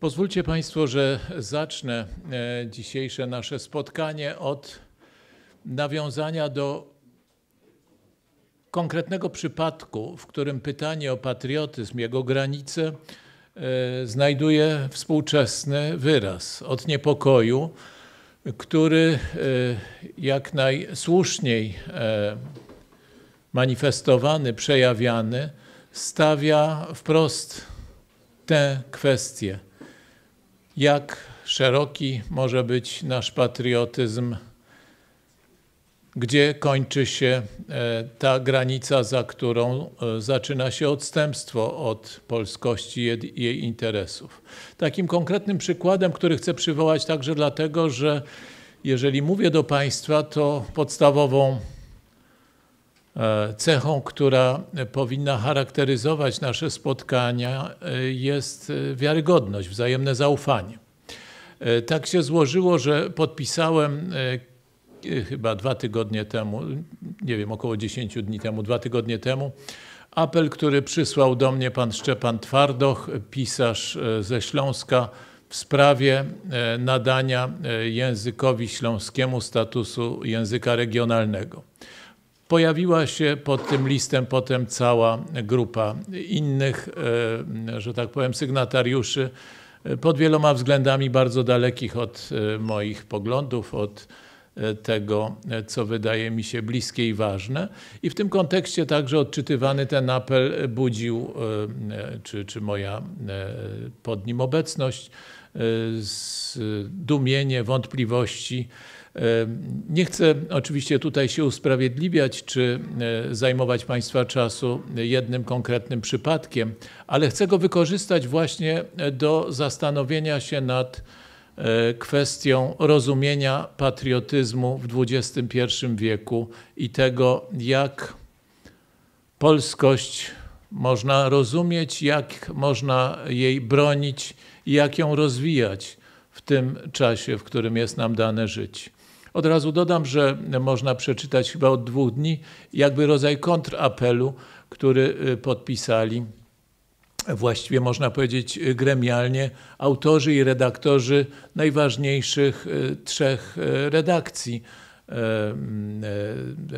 Pozwólcie Państwo, że zacznę e, dzisiejsze nasze spotkanie od nawiązania do konkretnego przypadku, w którym pytanie o patriotyzm, jego granice e, znajduje współczesny wyraz od niepokoju, który e, jak najsłuszniej manifestowany, przejawiany, stawia wprost tę kwestię jak szeroki może być nasz patriotyzm, gdzie kończy się e, ta granica, za którą e, zaczyna się odstępstwo od polskości i jej interesów. Takim konkretnym przykładem, który chcę przywołać także dlatego, że jeżeli mówię do Państwa, to podstawową cechą, która powinna charakteryzować nasze spotkania, jest wiarygodność, wzajemne zaufanie. E, tak się złożyło, że podpisałem e, chyba dwa tygodnie temu, nie wiem, około 10 dni temu, dwa tygodnie temu, apel, który przysłał do mnie pan Szczepan Twardoch, pisarz e, ze Śląska, w sprawie nadania językowi śląskiemu statusu języka regionalnego. Pojawiła się pod tym listem potem cała grupa innych, że tak powiem, sygnatariuszy, pod wieloma względami bardzo dalekich od e, moich poglądów, od e, tego, e, co wydaje mi się bliskie i ważne. I w tym kontekście także odczytywany ten apel budził, czy, czy moja pod nim obecność, zdumienie, wątpliwości nie chcę oczywiście tutaj się usprawiedliwiać czy e, zajmować Państwa czasu jednym konkretnym przypadkiem, ale chcę go wykorzystać właśnie do zastanowienia się nad e, kwestią rozumienia patriotyzmu w XXI wieku i tego, jak polskość można rozumieć, jak można jej bronić i jak ją rozwijać w tym czasie, w którym jest nam dane żyć. Od razu dodam, że można przeczytać chyba od dwóch dni jakby rodzaj kontrapelu, który y, podpisali właściwie można powiedzieć gremialnie autorzy i redaktorzy najważniejszych y, trzech y, redakcji,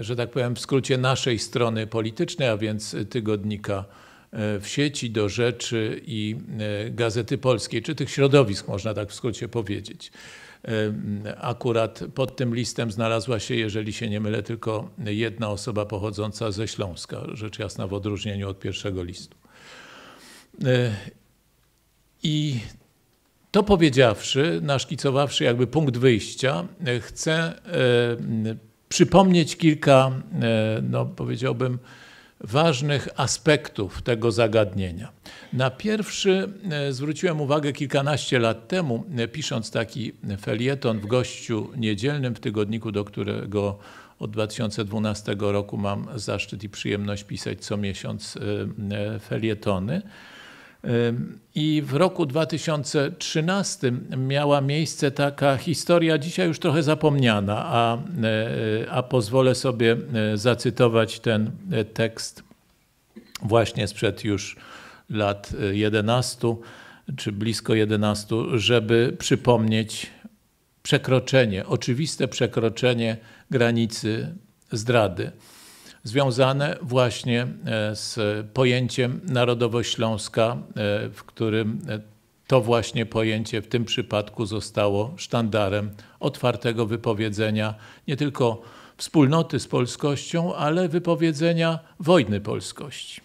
że tak powiem w skrócie naszej strony politycznej, a więc tygodnika w sieci, do rzeczy i Gazety Polskiej, czy tych środowisk można tak w skrócie powiedzieć. Akurat pod tym listem znalazła się, jeżeli się nie mylę, tylko jedna osoba pochodząca ze Śląska, rzecz jasna w odróżnieniu od pierwszego listu. E, I to powiedziawszy, naszkicowawszy jakby punkt wyjścia, e, chcę e, przypomnieć kilka, no powiedziałbym, ważnych aspektów tego zagadnienia. Na pierwszy e, zwróciłem uwagę kilkanaście lat temu, e, pisząc taki felieton w gościu niedzielnym w tygodniku, do którego od 2012 roku mam zaszczyt i przyjemność pisać co miesiąc e, felietony. I w roku 2013 miała miejsce taka historia, dzisiaj już trochę zapomniana, a, a pozwolę sobie zacytować ten tekst właśnie sprzed już lat 11 czy blisko 11, żeby przypomnieć przekroczenie, oczywiste przekroczenie granicy zdrady, związane właśnie e, z pojęciem narodowość Śląska, e, w którym e, to właśnie pojęcie w tym przypadku zostało sztandarem otwartego wypowiedzenia nie tylko wspólnoty z polskością, ale wypowiedzenia wojny polskości.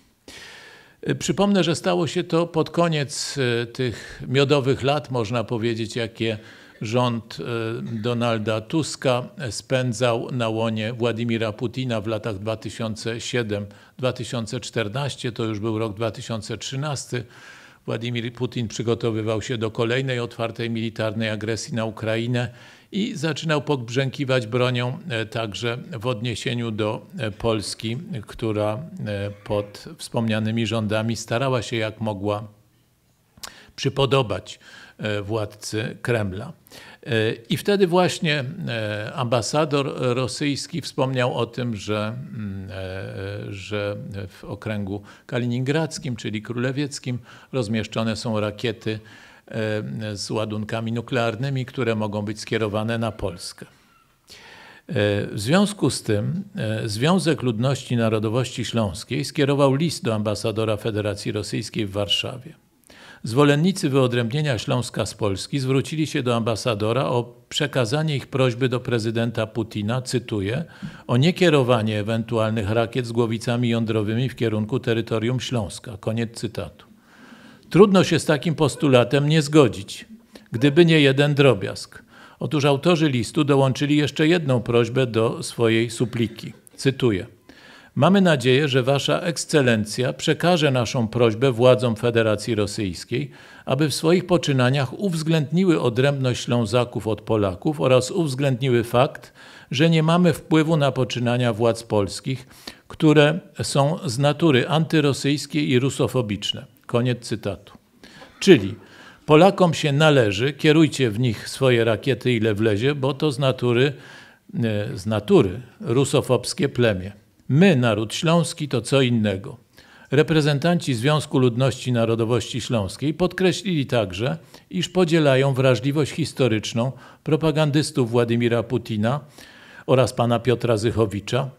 Przypomnę, że stało się to pod koniec tych miodowych lat, można powiedzieć, jakie rząd e, Donalda Tuska spędzał na łonie Władimira Putina w latach 2007-2014. To już był rok 2013. Władimir Putin przygotowywał się do kolejnej otwartej militarnej agresji na Ukrainę i zaczynał pobrzękiwać bronią e, także w odniesieniu do e, Polski, która pod wspomnianymi rządami starała się jak mogła przypodobać władcy Kremla. I wtedy właśnie ambasador rosyjski wspomniał o tym, że, mm, że w okręgu kaliningradzkim, czyli królewieckim, rozmieszczone są rakiety z ładunkami nuklearnymi, które mogą być skierowane na Polskę. W związku z tym Związek Ludności Narodowości Śląskiej skierował list do ambasadora Federacji Rosyjskiej w Warszawie. Zwolennicy wyodrębnienia Śląska z Polski zwrócili się do ambasadora o przekazanie ich prośby do prezydenta Putina, cytuję, o niekierowanie ewentualnych rakiet z głowicami jądrowymi w kierunku terytorium Śląska. Koniec cytatu. Trudno się z takim postulatem nie zgodzić, gdyby nie jeden drobiazg. Otóż autorzy listu dołączyli jeszcze jedną prośbę do swojej supliki. Cytuję. Mamy nadzieję, że Wasza Ekscelencja przekaże naszą prośbę władzom Federacji Rosyjskiej, aby w swoich poczynaniach uwzględniły odrębność Ślązaków od Polaków oraz uwzględniły fakt, że nie mamy wpływu na poczynania władz polskich, które są z natury antyrosyjskie i rusofobiczne. Koniec cytatu. Czyli Polakom się należy, kierujcie w nich swoje rakiety ile wlezie, bo to z natury, e, z natury rusofobskie plemię. My, naród śląski, to co innego. Reprezentanci Związku Ludności Narodowości Śląskiej podkreślili także, iż podzielają wrażliwość historyczną propagandystów Władimira Putina oraz pana Piotra Zychowicza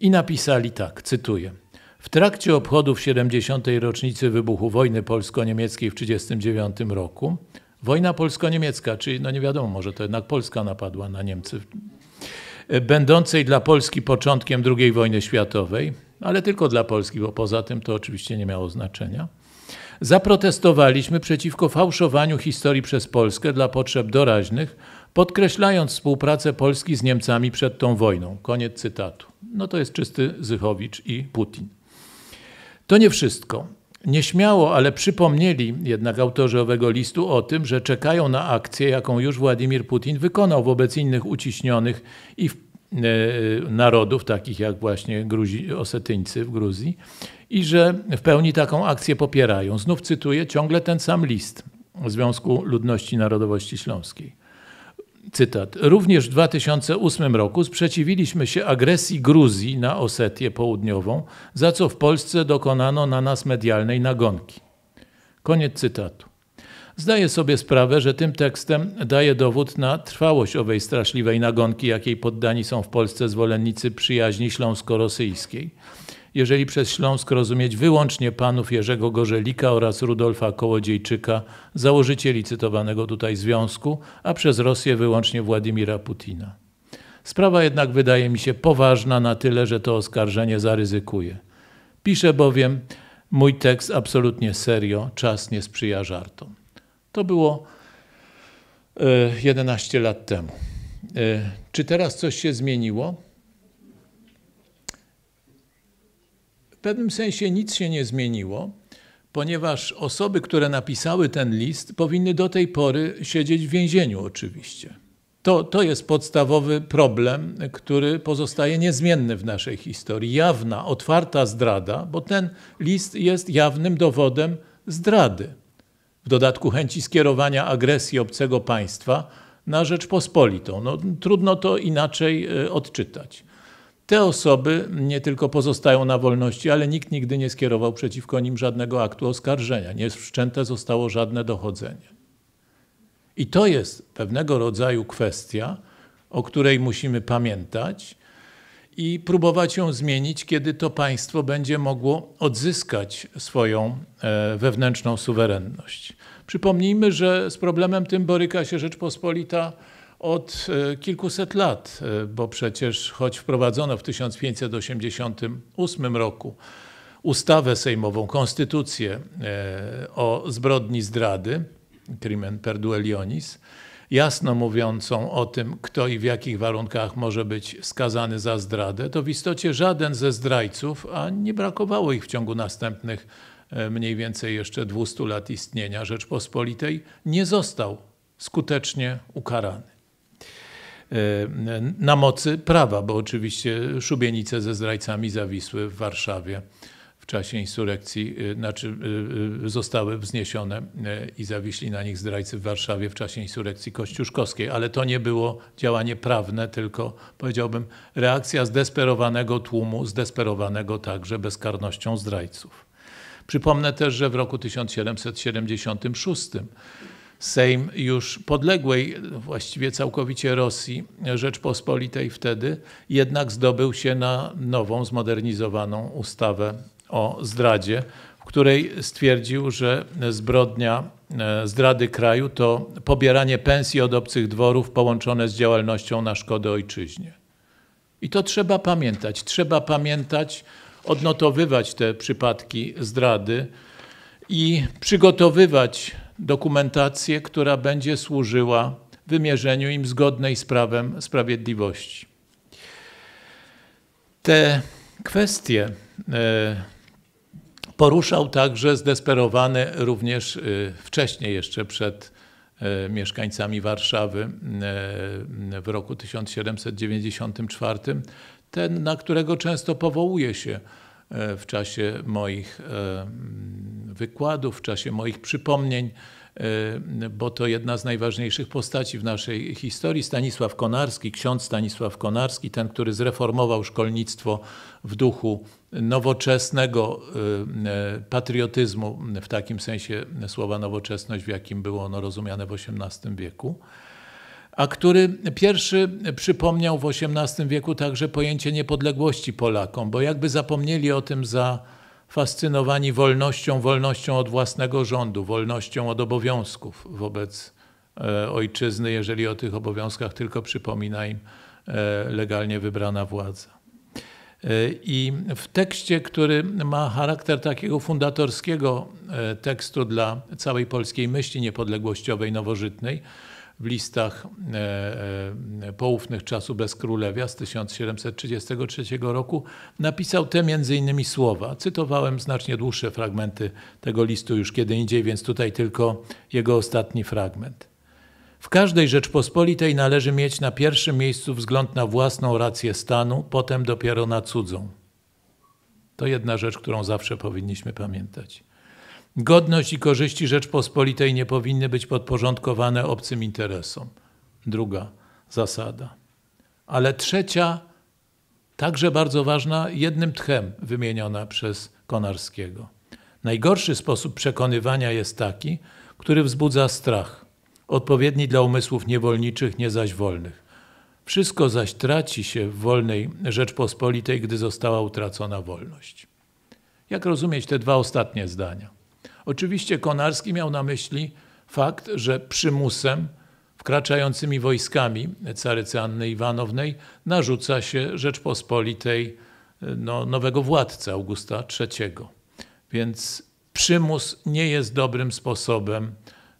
i napisali tak, cytuję. W trakcie obchodów 70. rocznicy wybuchu wojny polsko-niemieckiej w 1939 roku, wojna polsko-niemiecka, czyli no nie wiadomo, może to jednak Polska napadła na Niemcy będącej dla Polski początkiem II wojny światowej, ale tylko dla Polski, bo poza tym to oczywiście nie miało znaczenia. Zaprotestowaliśmy przeciwko fałszowaniu historii przez Polskę dla potrzeb doraźnych, podkreślając współpracę Polski z Niemcami przed tą wojną. Koniec cytatu. No to jest czysty Zychowicz i Putin. To nie wszystko. Nieśmiało, ale przypomnieli jednak autorzy owego listu o tym, że czekają na akcję, jaką już Władimir Putin wykonał wobec innych uciśnionych i w, e, narodów, takich jak właśnie Gruzi, Osetyńcy w Gruzji, i że w pełni taką akcję popierają. Znów cytuję ciągle ten sam list Związku Ludności Narodowości Śląskiej. Cytat. Również w 2008 roku sprzeciwiliśmy się agresji Gruzji na Osetię Południową, za co w Polsce dokonano na nas medialnej nagonki. Koniec cytatu. Zdaję sobie sprawę, że tym tekstem daje dowód na trwałość owej straszliwej nagonki, jakiej poddani są w Polsce zwolennicy przyjaźni śląsko-rosyjskiej jeżeli przez Śląsk rozumieć wyłącznie panów Jerzego Gorzelika oraz Rudolfa Kołodziejczyka, założycieli cytowanego tutaj związku, a przez Rosję wyłącznie Władimira Putina. Sprawa jednak wydaje mi się poważna na tyle, że to oskarżenie zaryzykuje. Piszę bowiem mój tekst absolutnie serio, czas nie sprzyja żartom. To było 11 e, lat temu. E, czy teraz coś się zmieniło? Pewnym sensie nic się nie zmieniło, ponieważ osoby, które napisały ten list, powinny do tej pory siedzieć w więzieniu, oczywiście. To, to jest podstawowy problem, który pozostaje niezmienny w naszej historii. Jawna, otwarta zdrada, bo ten list jest jawnym dowodem zdrady. W dodatku chęci skierowania agresji obcego państwa na Rzeczpospolitą. No, trudno to inaczej e, odczytać. Te osoby nie tylko pozostają na wolności, ale nikt nigdy nie skierował przeciwko nim żadnego aktu oskarżenia. Nie wszczęte zostało żadne dochodzenie. I to jest pewnego rodzaju kwestia, o której musimy pamiętać i próbować ją zmienić, kiedy to państwo będzie mogło odzyskać swoją e, wewnętrzną suwerenność. Przypomnijmy, że z problemem tym boryka się Rzeczpospolita od e, kilkuset lat, e, bo przecież choć wprowadzono w 1588 roku ustawę sejmową, konstytucję e, o zbrodni zdrady, crimen perduelionis, jasno mówiącą o tym, kto i w jakich warunkach może być skazany za zdradę, to w istocie żaden ze zdrajców, a nie brakowało ich w ciągu następnych mniej więcej jeszcze 200 lat istnienia Rzeczpospolitej, nie został skutecznie ukarany. Na mocy prawa, bo oczywiście szubienice ze zdrajcami zawisły w Warszawie w czasie insurekcji, e, znaczy e, zostały wzniesione i zawiśli na nich zdrajcy w Warszawie w czasie insurekcji kościuszkowskiej, ale to nie było działanie prawne, tylko powiedziałbym reakcja zdesperowanego tłumu, zdesperowanego także bezkarnością zdrajców. Przypomnę też, że w roku 1776 Sejm już podległej, właściwie całkowicie Rosji, Rzeczpospolitej wtedy, jednak zdobył się na nową, zmodernizowaną ustawę o zdradzie, w której stwierdził, że zbrodnia e, zdrady kraju to pobieranie pensji od obcych dworów połączone z działalnością na szkodę ojczyźnie. I to trzeba pamiętać. Trzeba pamiętać, odnotowywać te przypadki zdrady i przygotowywać dokumentację, która będzie służyła wymierzeniu im zgodnej z prawem sprawiedliwości. Te kwestie e, poruszał także zdesperowany również e, wcześniej jeszcze przed e, mieszkańcami Warszawy w roku 1794, ten, na którego często powołuje się w czasie moich wykładów, w czasie moich przypomnień, e, bo to jedna z najważniejszych postaci w naszej historii. Stanisław Konarski, ksiądz Stanisław Konarski, ten, który zreformował szkolnictwo w duchu nowoczesnego e, patriotyzmu, w takim sensie słowa nowoczesność, w jakim było ono rozumiane w XVIII wieku a który pierwszy przypomniał w XVIII wieku także pojęcie niepodległości Polakom, bo jakby zapomnieli o tym za fascynowani wolnością, wolnością od własnego rządu, wolnością od obowiązków wobec e, ojczyzny, jeżeli o tych obowiązkach tylko przypomina im e, legalnie wybrana władza. E, I w tekście, który ma charakter takiego fundatorskiego tekstu dla całej polskiej myśli niepodległościowej, nowożytnej, w listach e, e, poufnych czasu bezkrólewia z 1733 roku napisał te między innymi słowa. Cytowałem znacznie dłuższe fragmenty tego listu już kiedy indziej, więc tutaj tylko jego ostatni fragment. W każdej Rzeczpospolitej należy mieć na pierwszym miejscu wzgląd na własną rację stanu, potem dopiero na cudzą. To jedna rzecz, którą zawsze powinniśmy pamiętać. Godność i korzyści Rzeczpospolitej nie powinny być podporządkowane obcym interesom. Druga zasada. Ale trzecia, także bardzo ważna, jednym tchem wymieniona przez Konarskiego. Najgorszy sposób przekonywania jest taki, który wzbudza strach, odpowiedni dla umysłów niewolniczych, nie zaś wolnych. Wszystko zaś traci się w wolnej Rzeczpospolitej, gdy została utracona wolność. Jak rozumieć te dwa ostatnie zdania? Oczywiście Konarski miał na myśli fakt, że przymusem wkraczającymi wojskami carycy Anny Iwanownej narzuca się Rzeczpospolitej no, nowego władcę Augusta III. Więc przymus nie jest dobrym sposobem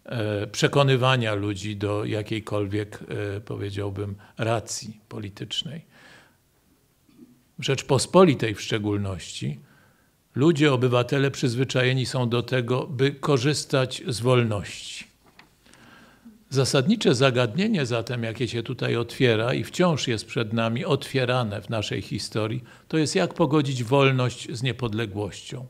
e, przekonywania ludzi do jakiejkolwiek, e, powiedziałbym, racji politycznej. Rzeczpospolitej w szczególności Ludzie, obywatele przyzwyczajeni są do tego, by korzystać z wolności. Zasadnicze zagadnienie zatem, jakie się tutaj otwiera i wciąż jest przed nami otwierane w naszej historii, to jest jak pogodzić wolność z niepodległością.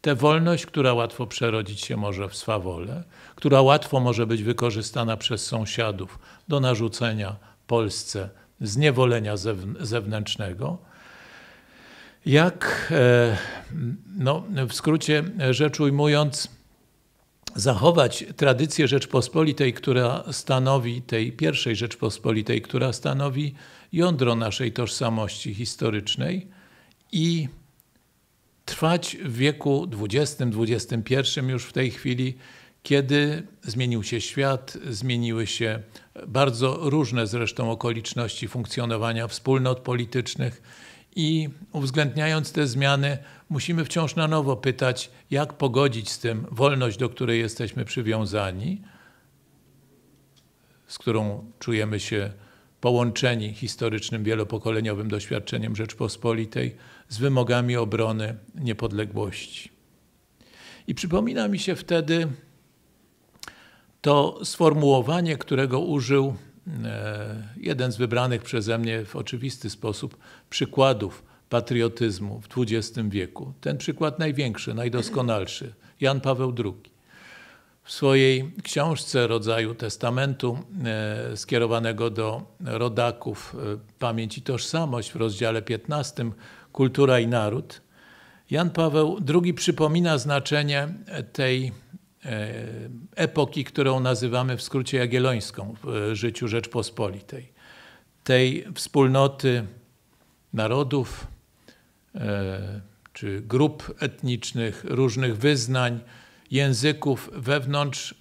Tę wolność, która łatwo przerodzić się może w swawolę, która łatwo może być wykorzystana przez sąsiadów do narzucenia Polsce zniewolenia zewnętrznego, jak, e, no, w skrócie rzecz ujmując, zachować tradycję Rzeczpospolitej, która stanowi, tej pierwszej Rzeczpospolitej, która stanowi jądro naszej tożsamości historycznej i trwać w wieku XX, XXI już w tej chwili, kiedy zmienił się świat, zmieniły się bardzo różne zresztą okoliczności funkcjonowania wspólnot politycznych i uwzględniając te zmiany, musimy wciąż na nowo pytać, jak pogodzić z tym wolność, do której jesteśmy przywiązani, z którą czujemy się połączeni historycznym, wielopokoleniowym doświadczeniem Rzeczpospolitej, z wymogami obrony niepodległości. I przypomina mi się wtedy to sformułowanie, którego użył jeden z wybranych przeze mnie w oczywisty sposób przykładów patriotyzmu w XX wieku. Ten przykład największy, najdoskonalszy, Jan Paweł II. W swojej książce rodzaju testamentu e, skierowanego do rodaków e, Pamięć i Tożsamość w rozdziale 15 Kultura i Naród, Jan Paweł II przypomina znaczenie tej epoki, którą nazywamy w skrócie jagiellońską w życiu Rzeczpospolitej. Tej wspólnoty narodów czy grup etnicznych, różnych wyznań, języków wewnątrz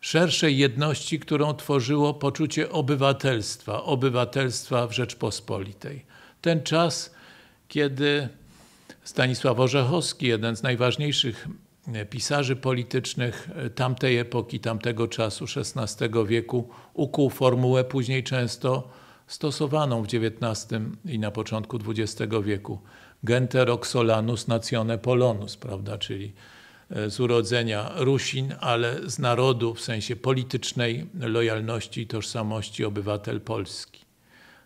szerszej jedności, którą tworzyło poczucie obywatelstwa, obywatelstwa w Rzeczpospolitej. Ten czas, kiedy Stanisław Orzechowski, jeden z najważniejszych pisarzy politycznych tamtej epoki, tamtego czasu, XVI wieku, ukuł formułę później często stosowaną w XIX i na początku XX wieku. Gente roxolanus natione polonus, prawda, czyli E, z urodzenia Rusin, ale z narodu w sensie politycznej lojalności i tożsamości obywatel Polski.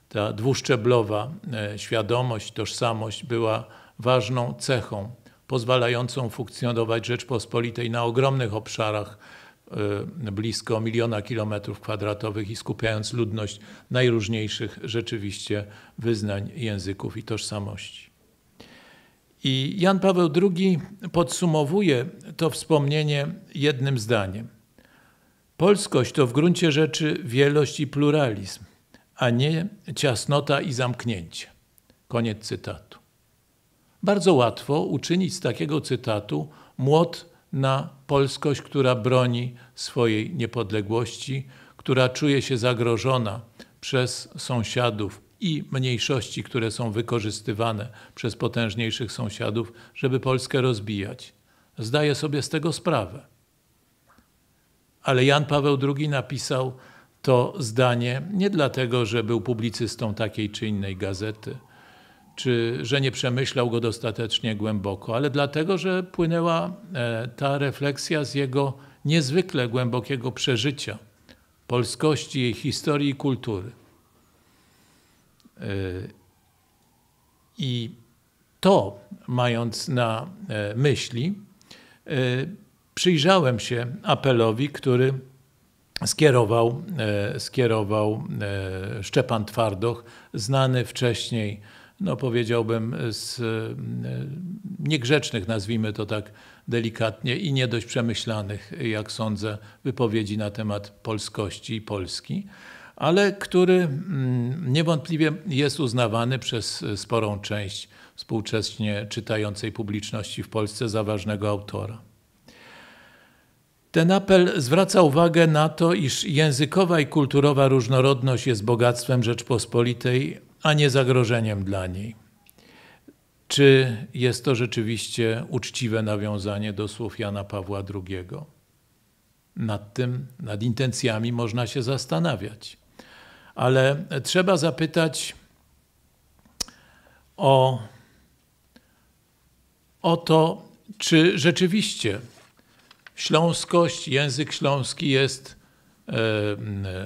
Ta dwuszczeblowa e, świadomość, tożsamość była ważną cechą pozwalającą funkcjonować Rzeczpospolitej na ogromnych obszarach e, blisko miliona kilometrów kwadratowych i skupiając ludność najróżniejszych rzeczywiście wyznań, języków i tożsamości. I Jan Paweł II podsumowuje to wspomnienie jednym zdaniem. Polskość to w gruncie rzeczy wielość i pluralizm, a nie ciasnota i zamknięcie. Koniec cytatu. Bardzo łatwo uczynić z takiego cytatu młot na polskość, która broni swojej niepodległości, która czuje się zagrożona przez sąsiadów, i mniejszości, które są wykorzystywane przez potężniejszych sąsiadów, żeby Polskę rozbijać. Zdaję sobie z tego sprawę. Ale Jan Paweł II napisał to zdanie nie dlatego, że był publicystą takiej czy innej gazety, czy że nie przemyślał go dostatecznie głęboko, ale dlatego, że płynęła e, ta refleksja z jego niezwykle głębokiego przeżycia polskości, jej historii i kultury. Y, I to, mając na e, myśli, przyjrzałem się apelowi, który skierował, e, skierował e, Szczepan Twardoch, znany wcześniej, no powiedziałbym, z niegrzecznych, nazwijmy to tak delikatnie, i nie dość przemyślanych, jak sądzę, wypowiedzi na temat polskości i Polski ale który mm, niewątpliwie jest uznawany przez sporą część współcześnie czytającej publiczności w Polsce za ważnego autora. Ten apel zwraca uwagę na to, iż językowa i kulturowa różnorodność jest bogactwem Rzeczpospolitej, a nie zagrożeniem dla niej. Czy jest to rzeczywiście uczciwe nawiązanie do słów Jana Pawła II? Nad tym, nad intencjami można się zastanawiać ale trzeba zapytać o, o to, czy rzeczywiście śląskość, język śląski jest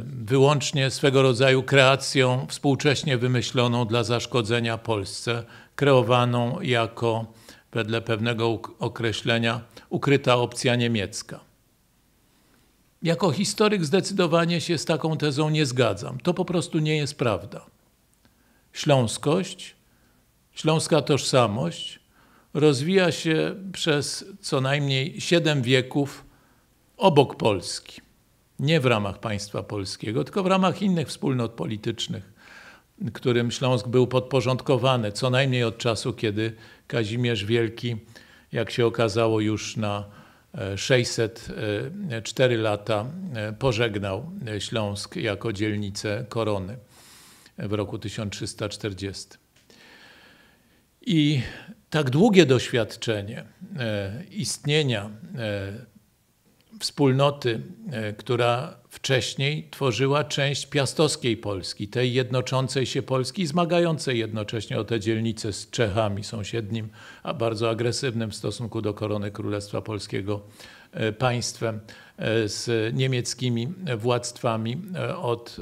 wyłącznie swego rodzaju kreacją współcześnie wymyśloną dla zaszkodzenia Polsce, kreowaną jako wedle pewnego określenia ukryta opcja niemiecka. Jako historyk zdecydowanie się z taką tezą nie zgadzam. To po prostu nie jest prawda. Śląskość, śląska tożsamość rozwija się przez co najmniej siedem wieków obok Polski. Nie w ramach państwa polskiego, tylko w ramach innych wspólnot politycznych, którym Śląsk był podporządkowany, co najmniej od czasu, kiedy Kazimierz Wielki, jak się okazało już na 604 lata e, pożegnał Śląsk jako dzielnicę korony w roku 1340. I tak długie doświadczenie e, istnienia e, wspólnoty, e, która wcześniej tworzyła część piastowskiej Polski, tej jednoczącej się Polski, zmagającej jednocześnie o te dzielnice z Czechami, sąsiednim, a bardzo agresywnym w stosunku do korony Królestwa Polskiego e, państwem, e, z niemieckimi władztwami od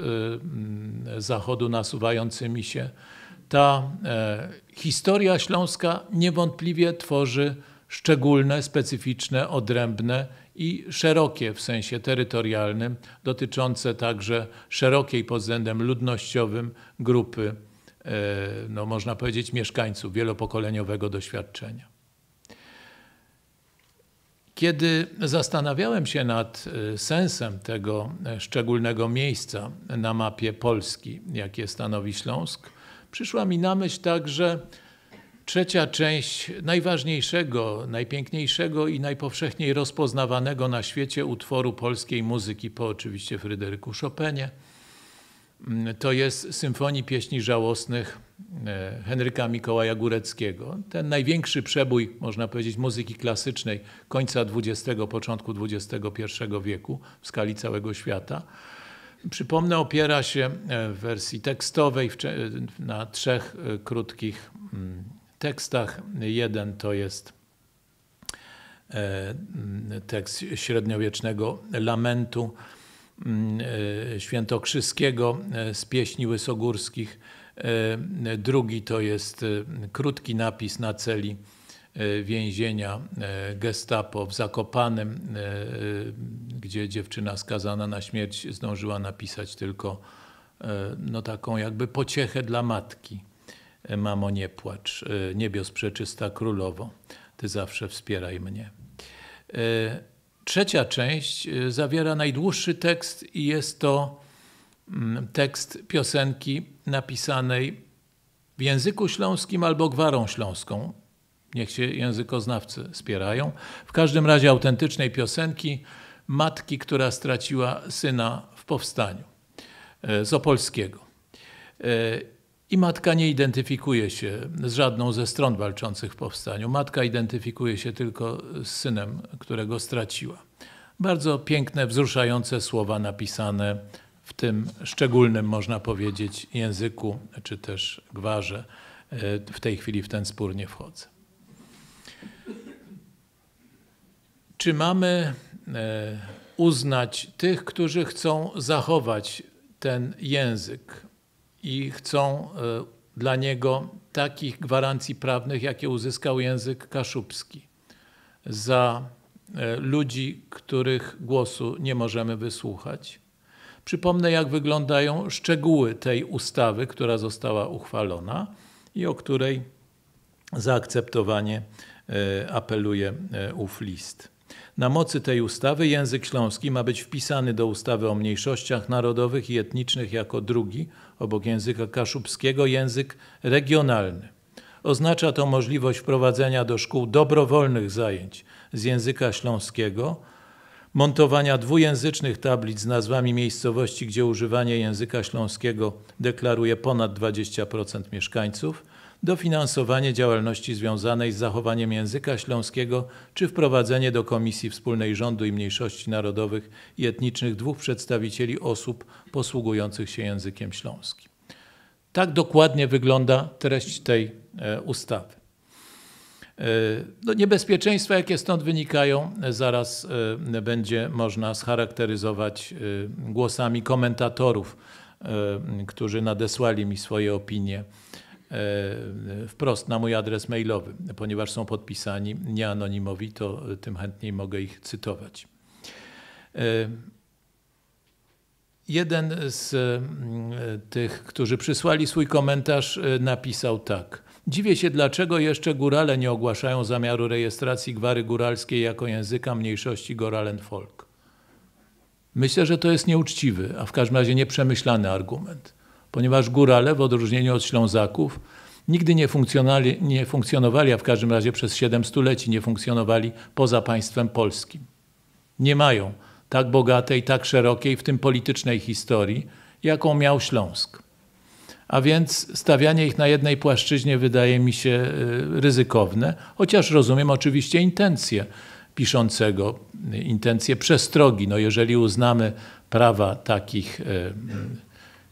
zachodu nasuwającymi się. Ta historia śląska niewątpliwie tworzy szczególne, specyficzne, odrębne i szerokie w sensie terytorialnym, dotyczące także szerokiej pod względem ludnościowym grupy, e, no można powiedzieć, mieszkańców wielopokoleniowego doświadczenia. Kiedy zastanawiałem się nad sensem tego szczególnego miejsca na mapie Polski, jakie stanowi Śląsk, przyszła mi na myśl także trzecia część najważniejszego, najpiękniejszego i najpowszechniej rozpoznawanego na świecie utworu polskiej muzyki, po oczywiście Fryderyku Chopinie. To jest Symfonii Pieśni Żałosnych e, Henryka Mikołaja Góreckiego. Ten największy przebój, można powiedzieć, muzyki klasycznej końca XX, początku XXI wieku w skali całego świata. Przypomnę, opiera się e, w wersji tekstowej na trzech e, krótkich mm, tekstach. Jeden to jest e, tekst średniowiecznego lamentu mm, świętokrzyskiego z pieśni łysogórskich. Drugi to jest krótki napis na celi E, więzienia e, gestapo w Zakopanem, e, gdzie dziewczyna skazana na śmierć zdążyła napisać tylko no, taką jakby pociechę dla matki. Mamo, nie płacz, niebios przeczysta królowo, ty zawsze wspieraj mnie. Trzecia część zawiera najdłuższy tekst i jest to mm, tekst piosenki napisanej w języku śląskim albo gwarą śląską. Niech się językoznawcy spierają. W każdym razie autentycznej piosenki matki, która straciła syna w powstaniu e, z Opolskiego. I matka nie identyfikuje się z żadną ze stron walczących w powstaniu. Matka identyfikuje się tylko z synem, którego straciła. Bardzo piękne, wzruszające słowa napisane w tym szczególnym, można powiedzieć, języku, czy też gwarze. E, w tej chwili w ten spór nie wchodzę. Czy mamy e, uznać tych, którzy chcą zachować ten język i chcą e, dla niego takich gwarancji prawnych, jakie uzyskał język kaszubski, za e, ludzi, których głosu nie możemy wysłuchać? Przypomnę, jak wyglądają szczegóły tej ustawy, która została uchwalona i o której zaakceptowanie apeluje ów list. Na mocy tej ustawy język śląski ma być wpisany do ustawy o mniejszościach narodowych i etnicznych jako drugi, obok języka kaszubskiego, język regionalny. Oznacza to możliwość wprowadzenia do szkół dobrowolnych zajęć z języka śląskiego, montowania dwujęzycznych tablic z nazwami miejscowości, gdzie używanie języka śląskiego deklaruje ponad 20% mieszkańców, dofinansowanie działalności związanej z zachowaniem języka śląskiego czy wprowadzenie do Komisji Wspólnej Rządu i Mniejszości Narodowych i Etnicznych dwóch przedstawicieli osób posługujących się językiem śląskim. Tak dokładnie wygląda treść tej e, ustawy. E, no, niebezpieczeństwa, jakie stąd wynikają, zaraz e, będzie można scharakteryzować głosami komentatorów, którzy nadesłali mi swoje opinie wprost na mój adres mailowy, ponieważ są podpisani nieanonimowi, to tym chętniej mogę ich cytować. E, jeden z e, tych, którzy przysłali swój komentarz, napisał tak. Dziwię się, dlaczego jeszcze górale nie ogłaszają zamiaru rejestracji gwary góralskiej jako języka mniejszości Goralen Folk. Myślę, że to jest nieuczciwy, a w każdym razie nieprzemyślany argument ponieważ górale, w odróżnieniu od Ślązaków, nigdy nie funkcjonowali, nie funkcjonowali, a w każdym razie przez siedem stuleci nie funkcjonowali poza państwem polskim. Nie mają tak bogatej, tak szerokiej, w tym politycznej historii, jaką miał Śląsk. A więc stawianie ich na jednej płaszczyźnie wydaje mi się y, ryzykowne, chociaż rozumiem oczywiście intencje piszącego, intencje przestrogi. No jeżeli uznamy prawa takich y,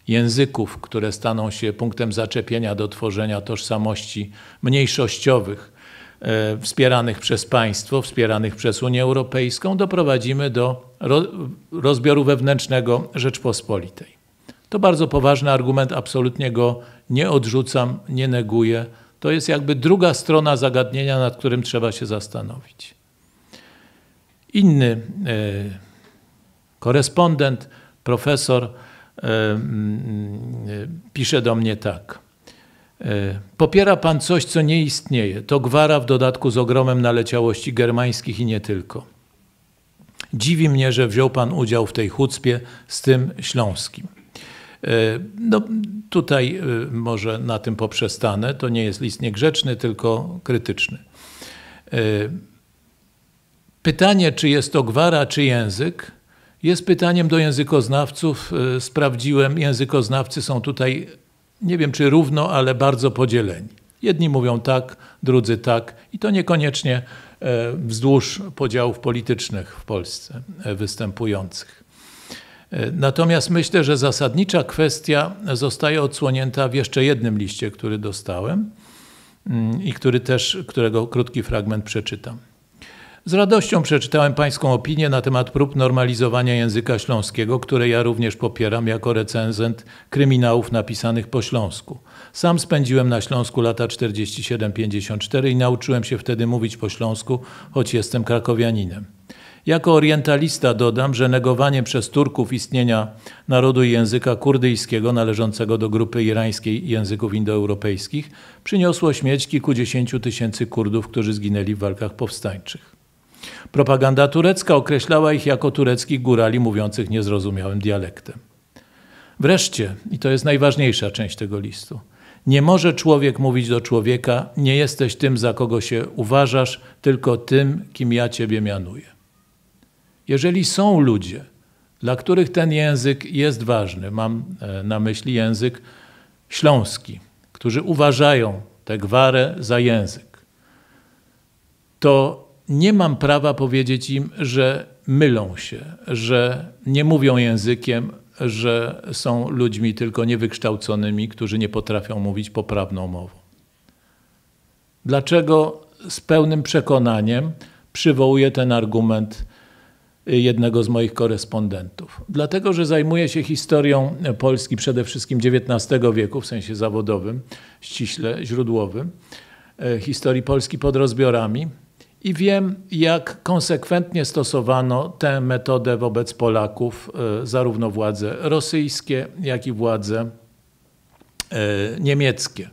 języków, które staną się punktem zaczepienia do tworzenia tożsamości mniejszościowych e, wspieranych przez państwo, wspieranych przez Unię Europejską, doprowadzimy do rozbioru wewnętrznego Rzeczpospolitej. To bardzo poważny argument, absolutnie go nie odrzucam, nie neguję. To jest jakby druga strona zagadnienia, nad którym trzeba się zastanowić. Inny e, korespondent, profesor, pisze do mnie tak. E, popiera pan coś, co nie istnieje. To gwara w dodatku z ogromem naleciałości germańskich i nie tylko. Dziwi mnie, że wziął Pan udział w tej chucpie z tym śląskim. E, no, tutaj e, może na tym poprzestanę. To nie jest list niegrzeczny, tylko krytyczny. Pytanie, czy jest to gwara, czy język, jest pytaniem do językoznawców. Sprawdziłem, językoznawcy są tutaj, nie wiem czy równo, ale bardzo podzieleni. Jedni mówią tak, drudzy tak, i to niekoniecznie wzdłuż podziałów politycznych w Polsce występujących. Natomiast myślę, że zasadnicza kwestia zostaje odsłonięta w jeszcze jednym liście, który dostałem mm, i który też, którego krótki fragment przeczytam. Z radością przeczytałem Pańską opinię na temat prób normalizowania języka śląskiego, które ja również popieram jako recenzent kryminałów napisanych po śląsku. Sam spędziłem na Śląsku lata 47-54 i nauczyłem się wtedy mówić po śląsku, choć jestem krakowianinem. Jako orientalista dodam, że negowanie przez Turków istnienia narodu i języka kurdyjskiego należącego do grupy irańskiej języków indoeuropejskich przyniosło śmierć kilkudziesięciu tysięcy Kurdów, którzy zginęli w walkach powstańczych. Propaganda turecka określała ich jako tureckich górali mówiących niezrozumiałym dialektem. Wreszcie, i to jest najważniejsza część tego listu, nie może człowiek mówić do człowieka: Nie jesteś tym, za kogo się uważasz, tylko tym, kim ja ciebie mianuję. Jeżeli są ludzie, dla których ten język jest ważny, mam e, na myśli język śląski, którzy uważają tę gwarę za język, to nie mam prawa powiedzieć im, że mylą się, że nie mówią językiem, że są ludźmi tylko niewykształconymi, którzy nie potrafią mówić poprawną mową. Dlaczego z pełnym przekonaniem przywołuję ten argument jednego z moich korespondentów. Dlatego, że zajmuję się historią Polski przede wszystkim XIX wieku, w sensie zawodowym, ściśle źródłowym, e, historii Polski pod rozbiorami i wiem, jak konsekwentnie stosowano tę metodę wobec Polaków, e, zarówno władze rosyjskie, jak i władze e, niemieckie.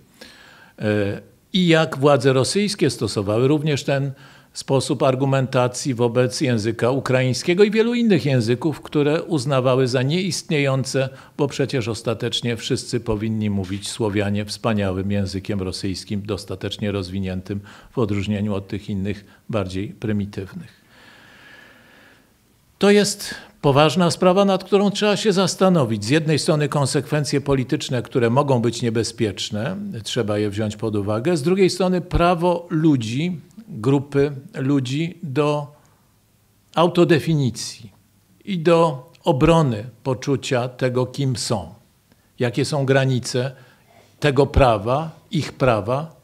I jak władze rosyjskie stosowały również ten sposób argumentacji wobec języka ukraińskiego i wielu innych języków, które uznawały za nieistniejące, bo przecież ostatecznie wszyscy powinni mówić Słowianie wspaniałym językiem rosyjskim, dostatecznie rozwiniętym w odróżnieniu od tych innych, bardziej prymitywnych. To jest poważna sprawa, nad którą trzeba się zastanowić. Z jednej strony konsekwencje polityczne, które mogą być niebezpieczne, trzeba je wziąć pod uwagę, z drugiej strony prawo ludzi grupy ludzi do autodefinicji i do obrony poczucia tego, kim są. Jakie są granice tego prawa, ich prawa,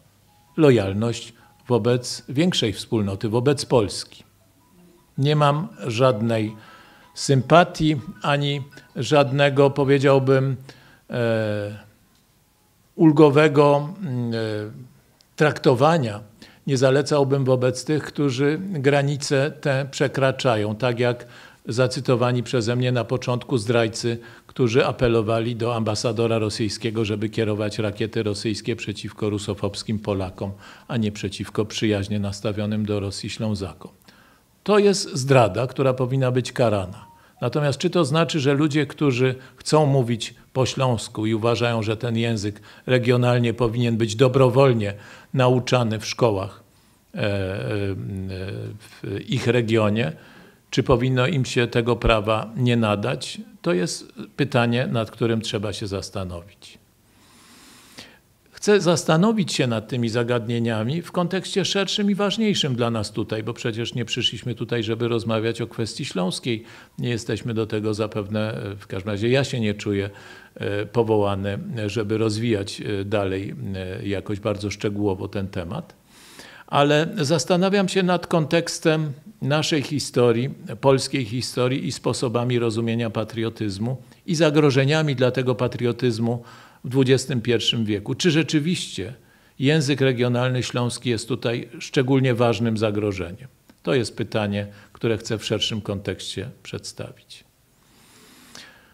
lojalność wobec większej wspólnoty, wobec Polski. Nie mam żadnej sympatii ani żadnego, powiedziałbym, e, ulgowego mm, e, traktowania nie zalecałbym wobec tych, którzy granice te przekraczają, tak jak zacytowani przeze mnie na początku zdrajcy, którzy apelowali do ambasadora rosyjskiego, żeby kierować rakiety rosyjskie przeciwko rusofobskim Polakom, a nie przeciwko przyjaźnie nastawionym do Rosji Ślązakom. To jest zdrada, która powinna być karana. Natomiast czy to znaczy, że ludzie, którzy chcą mówić po śląsku i uważają, że ten język regionalnie powinien być dobrowolnie nauczany w szkołach e, e, w ich regionie, czy powinno im się tego prawa nie nadać, to jest pytanie, nad którym trzeba się zastanowić. Chcę zastanowić się nad tymi zagadnieniami w kontekście szerszym i ważniejszym dla nas tutaj, bo przecież nie przyszliśmy tutaj, żeby rozmawiać o kwestii śląskiej. Nie jesteśmy do tego zapewne, w każdym razie ja się nie czuję powołany, żeby rozwijać e, dalej e, jakoś bardzo szczegółowo ten temat. Ale zastanawiam się nad kontekstem naszej historii, polskiej historii i sposobami rozumienia patriotyzmu i zagrożeniami dla tego patriotyzmu w XXI wieku. Czy rzeczywiście język regionalny śląski jest tutaj szczególnie ważnym zagrożeniem? To jest pytanie, które chcę w szerszym kontekście przedstawić.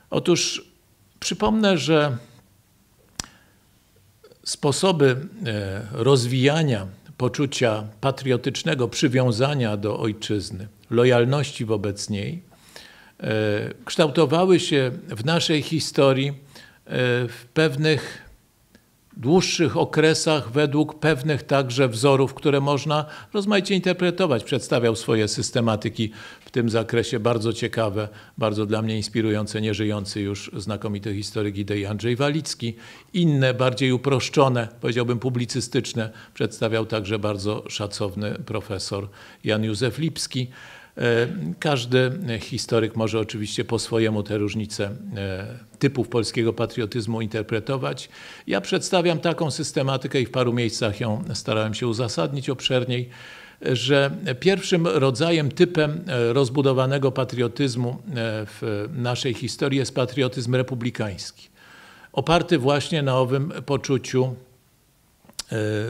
Otóż przypomnę, że sposoby e, rozwijania poczucia patriotycznego, przywiązania do ojczyzny lojalności wobec niej, kształtowały się w naszej historii w pewnych dłuższych okresach według pewnych także wzorów, które można rozmaicie interpretować. Przedstawiał swoje systematyki tym zakresie bardzo ciekawe, bardzo dla mnie inspirujące, nieżyjący już znakomity historyk idei Andrzej Walicki. Inne, bardziej uproszczone, powiedziałbym publicystyczne, przedstawiał także bardzo szacowny profesor Jan Józef Lipski. E, każdy historyk może oczywiście po swojemu te różnice e, typów polskiego patriotyzmu interpretować. Ja przedstawiam taką systematykę i w paru miejscach ją starałem się uzasadnić obszerniej, że pierwszym rodzajem, typem e, rozbudowanego patriotyzmu w naszej historii jest patriotyzm republikański. Oparty właśnie na owym poczuciu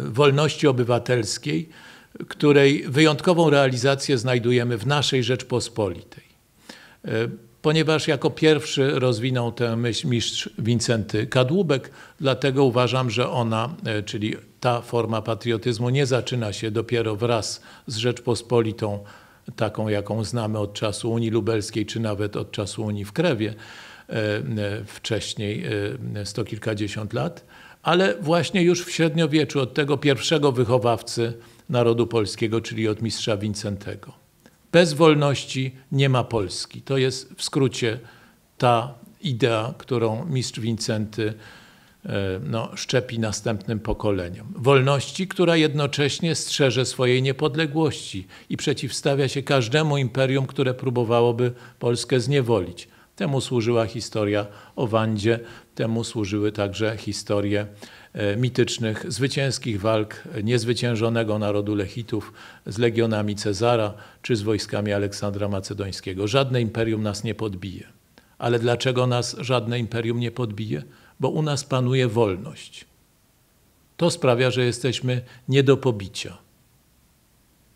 wolności obywatelskiej, której wyjątkową realizację znajdujemy w naszej Rzeczpospolitej. E, ponieważ jako pierwszy rozwinął tę myśl mistrz Wincenty Kadłubek, dlatego uważam, że ona, e, czyli ta forma patriotyzmu nie zaczyna się dopiero wraz z Rzeczpospolitą, taką jaką znamy od czasu Unii Lubelskiej, czy nawet od czasu Unii w Krewie, e, wcześniej sto kilkadziesiąt lat, ale właśnie już w średniowieczu od tego pierwszego wychowawcy narodu polskiego, czyli od mistrza Wincentego. Bez wolności nie ma Polski. To jest w skrócie ta idea, którą mistrz Wincenty e, no, szczepi następnym pokoleniom. Wolności, która jednocześnie strzeże swojej niepodległości i przeciwstawia się każdemu imperium, które próbowałoby Polskę zniewolić. Temu służyła historia o Wandzie, temu służyły także historie E, mitycznych, zwycięskich walk niezwyciężonego narodu Lechitów z legionami Cezara czy z wojskami Aleksandra Macedońskiego. Żadne imperium nas nie podbije. Ale dlaczego nas żadne imperium nie podbije? Bo u nas panuje wolność. To sprawia, że jesteśmy nie do pobicia.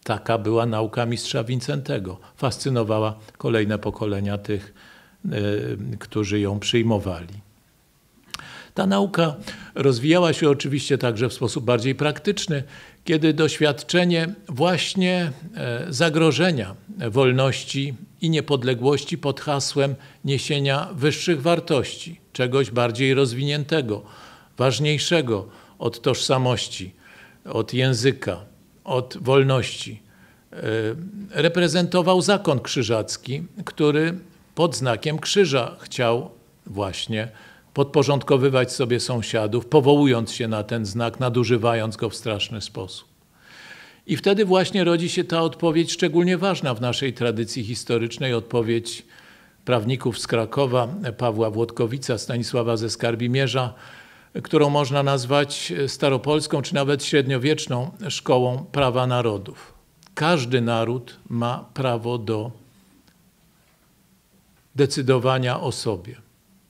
Taka była nauka mistrza Wincentego. Fascynowała kolejne pokolenia tych, którzy ją przyjmowali. Ta nauka rozwijała się oczywiście także w sposób bardziej praktyczny, kiedy doświadczenie właśnie e, zagrożenia wolności i niepodległości pod hasłem niesienia wyższych wartości, czegoś bardziej rozwiniętego, ważniejszego od tożsamości, od języka, od wolności, e, reprezentował zakon krzyżacki, który pod znakiem krzyża chciał właśnie podporządkowywać sobie sąsiadów, powołując się na ten znak, nadużywając go w straszny sposób. I wtedy właśnie rodzi się ta odpowiedź szczególnie ważna w naszej tradycji historycznej, odpowiedź prawników z Krakowa, Pawła Włodkowica, Stanisława ze Skarbimierza, którą można nazwać staropolską czy nawet średniowieczną szkołą prawa narodów. Każdy naród ma prawo do decydowania o sobie.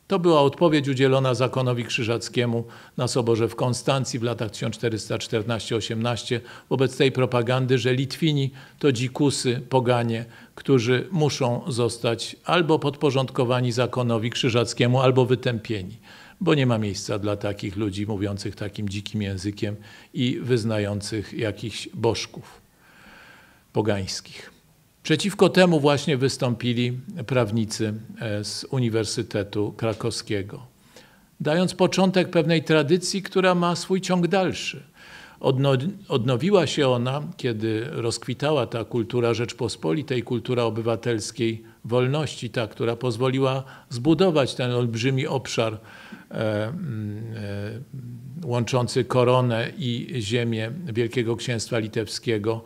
To była odpowiedź udzielona zakonowi krzyżackiemu na Soborze w Konstancji w latach 1414-18 wobec tej propagandy, że Litwini to dzikusy, poganie, którzy muszą zostać albo podporządkowani zakonowi krzyżackiemu, albo wytępieni, bo nie ma miejsca dla takich ludzi mówiących takim dzikim językiem i wyznających jakichś bożków pogańskich. Przeciwko temu właśnie wystąpili prawnicy e, z Uniwersytetu Krakowskiego, dając początek pewnej tradycji, która ma swój ciąg dalszy. Odnowiła się ona, kiedy rozkwitała ta kultura Rzeczpospolitej, kultura obywatelskiej wolności, ta, która pozwoliła zbudować ten olbrzymi obszar e, e, łączący koronę i ziemię Wielkiego Księstwa Litewskiego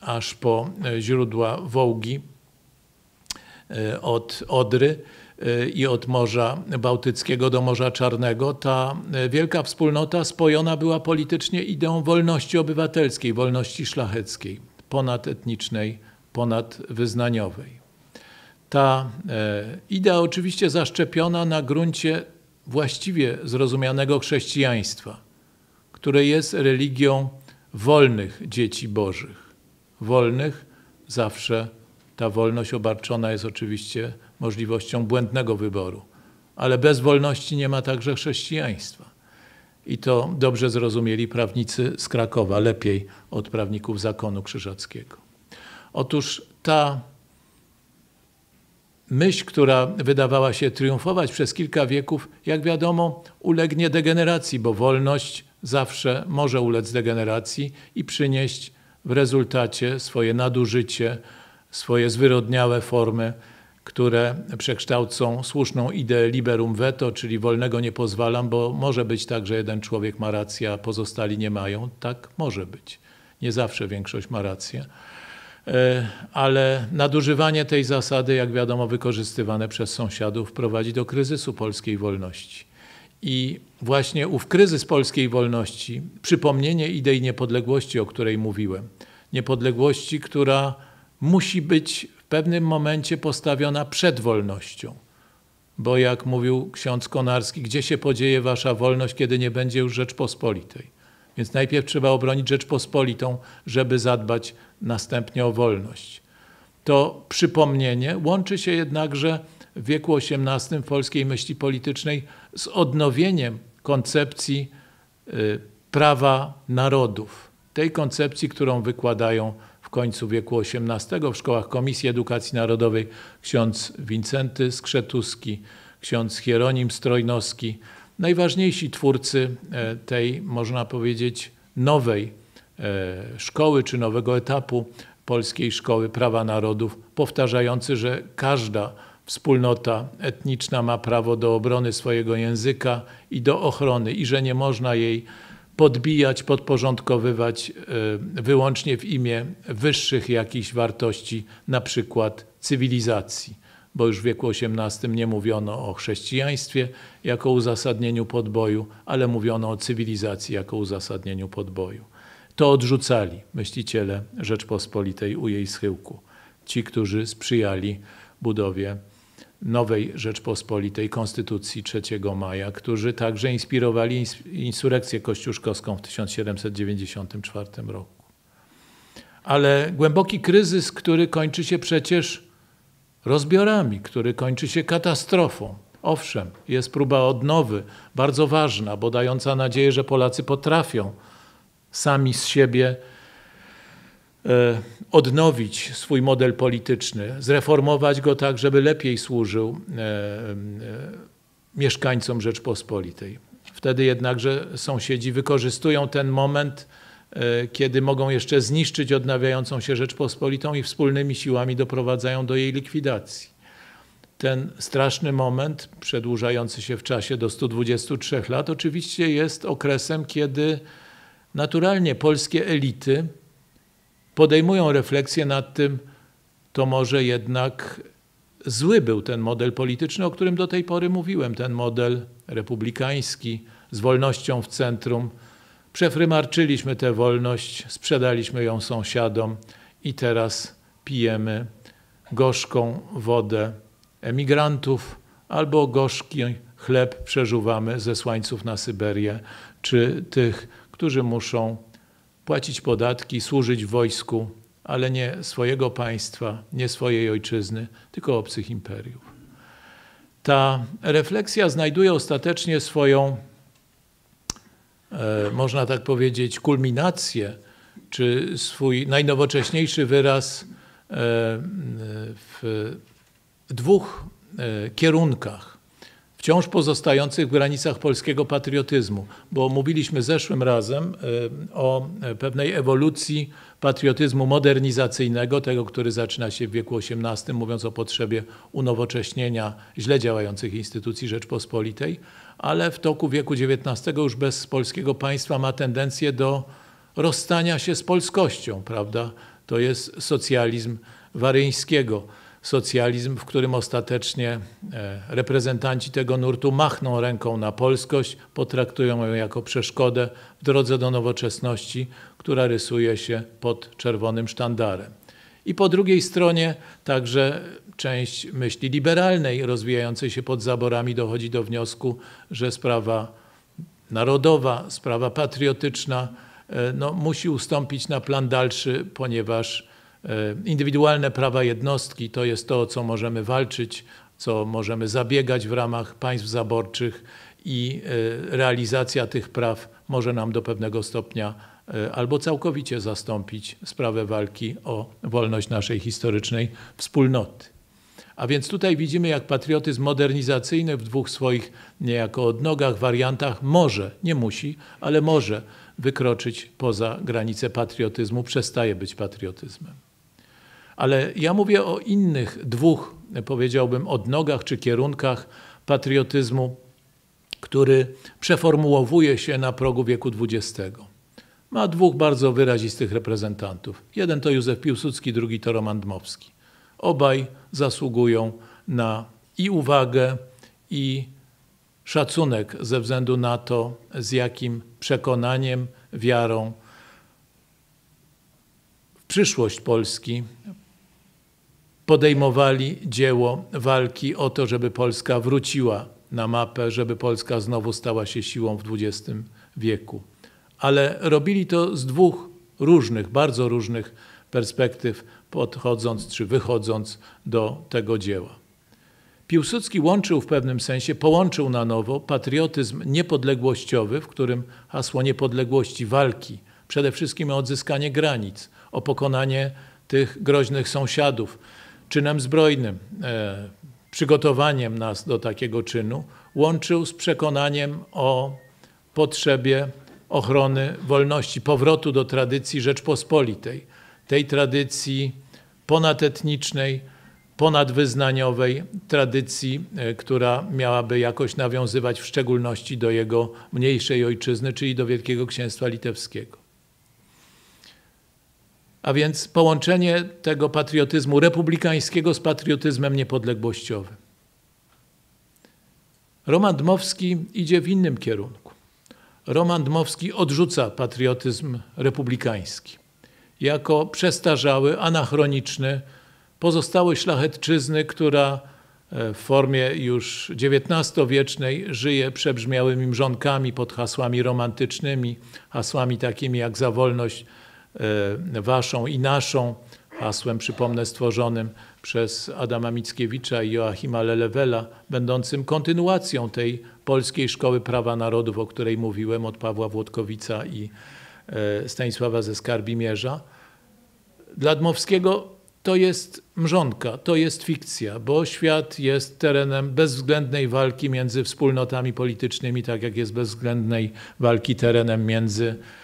aż po e, źródła Wołgi e, od Odry i od Morza Bałtyckiego do Morza Czarnego, ta wielka wspólnota spojona była politycznie ideą wolności obywatelskiej, wolności szlacheckiej, ponadetnicznej, ponadwyznaniowej. Ta idea oczywiście zaszczepiona na gruncie właściwie zrozumianego chrześcijaństwa, które jest religią wolnych dzieci Bożych. Wolnych zawsze ta wolność obarczona jest oczywiście możliwością błędnego wyboru, ale bez wolności nie ma także chrześcijaństwa. I to dobrze zrozumieli prawnicy z Krakowa, lepiej od prawników zakonu krzyżackiego. Otóż ta myśl, która wydawała się triumfować przez kilka wieków, jak wiadomo, ulegnie degeneracji, bo wolność zawsze może ulec degeneracji i przynieść w rezultacie swoje nadużycie, swoje zwyrodniałe formy, które przekształcą słuszną ideę liberum veto, czyli wolnego nie pozwalam, bo może być tak, że jeden człowiek ma rację, a pozostali nie mają. Tak może być. Nie zawsze większość ma rację. E, ale nadużywanie tej zasady, jak wiadomo, wykorzystywane przez sąsiadów, prowadzi do kryzysu polskiej wolności. I właśnie ów kryzys polskiej wolności, przypomnienie idei niepodległości, o której mówiłem, niepodległości, która musi być w pewnym momencie postawiona przed wolnością. Bo jak mówił ksiądz Konarski, gdzie się podzieje wasza wolność, kiedy nie będzie już Rzeczpospolitej? Więc najpierw trzeba obronić Rzeczpospolitą, żeby zadbać następnie o wolność. To przypomnienie łączy się jednakże w wieku XVIII w polskiej myśli politycznej z odnowieniem koncepcji y, prawa narodów. Tej koncepcji, którą wykładają w końcu wieku XVIII w szkołach Komisji Edukacji Narodowej ksiądz Wincenty Skrzetuski, ksiądz Hieronim Strojnowski, najważniejsi twórcy e, tej, można powiedzieć, nowej e, szkoły czy nowego etapu polskiej szkoły prawa narodów, powtarzający, że każda wspólnota etniczna ma prawo do obrony swojego języka i do ochrony, i że nie można jej podbijać, podporządkowywać e, wyłącznie w imię wyższych jakichś wartości, na przykład cywilizacji bo już w wieku XVIII nie mówiono o chrześcijaństwie jako uzasadnieniu podboju, ale mówiono o cywilizacji jako uzasadnieniu podboju. To odrzucali myśliciele Rzeczpospolitej u jej schyłku. Ci, którzy sprzyjali budowie nowej Rzeczpospolitej Konstytucji 3 maja, którzy także inspirowali insurekcję kościuszkowską w 1794 roku. Ale głęboki kryzys, który kończy się przecież rozbiorami, który kończy się katastrofą. Owszem, jest próba odnowy, bardzo ważna, bo dająca nadzieję, że Polacy potrafią sami z siebie odnowić swój model polityczny, zreformować go tak, żeby lepiej służył e, e, mieszkańcom Rzeczpospolitej. Wtedy jednakże sąsiedzi wykorzystują ten moment, E, kiedy mogą jeszcze zniszczyć odnawiającą się Rzeczpospolitą i wspólnymi siłami doprowadzają do jej likwidacji. Ten straszny moment, przedłużający się w czasie do 123 lat, oczywiście jest okresem, kiedy naturalnie polskie elity podejmują refleksję nad tym, to może jednak zły był ten model polityczny, o którym do tej pory mówiłem, ten model republikański z wolnością w centrum, Przefrymarczyliśmy tę wolność, sprzedaliśmy ją sąsiadom i teraz pijemy gorzką wodę emigrantów albo gorzki chleb przeżuwamy ze słańców na Syberię, czy tych, którzy muszą płacić podatki, służyć wojsku, ale nie swojego państwa, nie swojej ojczyzny, tylko obcych imperiów. Ta refleksja znajduje ostatecznie swoją E, można tak powiedzieć, kulminację, czy swój najnowocześniejszy wyraz e, w dwóch e, kierunkach, wciąż pozostających w granicach polskiego patriotyzmu, bo mówiliśmy zeszłym razem o pewnej ewolucji patriotyzmu modernizacyjnego, tego, który zaczyna się w wieku XVIII, mówiąc o potrzebie unowocześnienia źle działających instytucji Rzeczpospolitej, ale w toku wieku XIX już bez polskiego państwa ma tendencję do rozstania się z polskością, prawda? To jest socjalizm waryńskiego. Socjalizm, w którym ostatecznie e, reprezentanci tego nurtu machną ręką na polskość, potraktują ją jako przeszkodę w drodze do nowoczesności, która rysuje się pod czerwonym sztandarem. I po drugiej stronie także część myśli liberalnej rozwijającej się pod zaborami dochodzi do wniosku, że sprawa narodowa, sprawa patriotyczna e, no, musi ustąpić na plan dalszy, ponieważ indywidualne prawa jednostki to jest to, o co możemy walczyć, co możemy zabiegać w ramach państw zaborczych i e, realizacja tych praw może nam do pewnego stopnia e, albo całkowicie zastąpić sprawę walki o wolność naszej historycznej wspólnoty. A więc tutaj widzimy, jak patriotyzm modernizacyjny w dwóch swoich niejako odnogach, wariantach może, nie musi, ale może wykroczyć poza granice patriotyzmu, przestaje być patriotyzmem. Ale ja mówię o innych dwóch, powiedziałbym, odnogach czy kierunkach patriotyzmu, który przeformułowuje się na progu wieku XX. Ma dwóch bardzo wyrazistych reprezentantów. Jeden to Józef Piłsudski, drugi to Roman Dmowski. Obaj zasługują na i uwagę, i szacunek ze względu na to, z jakim przekonaniem, wiarą w przyszłość Polski podejmowali dzieło walki o to, żeby Polska wróciła na mapę, żeby Polska znowu stała się siłą w XX wieku. Ale robili to z dwóch różnych, bardzo różnych perspektyw, podchodząc czy wychodząc do tego dzieła. Piłsudski łączył w pewnym sensie, połączył na nowo patriotyzm niepodległościowy, w którym hasło niepodległości walki, przede wszystkim o odzyskanie granic, o pokonanie tych groźnych sąsiadów, czynem zbrojnym, e, przygotowaniem nas do takiego czynu, łączył z przekonaniem o potrzebie ochrony wolności, powrotu do tradycji Rzeczpospolitej, tej tradycji ponadetnicznej, ponadwyznaniowej, tradycji, e, która miałaby jakoś nawiązywać w szczególności do jego mniejszej ojczyzny, czyli do Wielkiego Księstwa Litewskiego. A więc połączenie tego patriotyzmu republikańskiego z patriotyzmem niepodległościowym. Roman Dmowski idzie w innym kierunku. Roman Dmowski odrzuca patriotyzm republikański jako przestarzały, anachroniczny, pozostały szlachetczyzny, która e, w formie już XIX-wiecznej żyje przebrzmiałymi mrzonkami pod hasłami romantycznymi, hasłami takimi jak za wolność waszą i naszą, hasłem, przypomnę, stworzonym przez Adama Mickiewicza i Joachima Lelewela, będącym kontynuacją tej polskiej szkoły prawa narodów, o której mówiłem, od Pawła Włodkowica i e, Stanisława ze Skarbimierza. Dla Dmowskiego to jest mrzonka, to jest fikcja, bo świat jest terenem bezwzględnej walki między wspólnotami politycznymi, tak jak jest bezwzględnej walki terenem między e,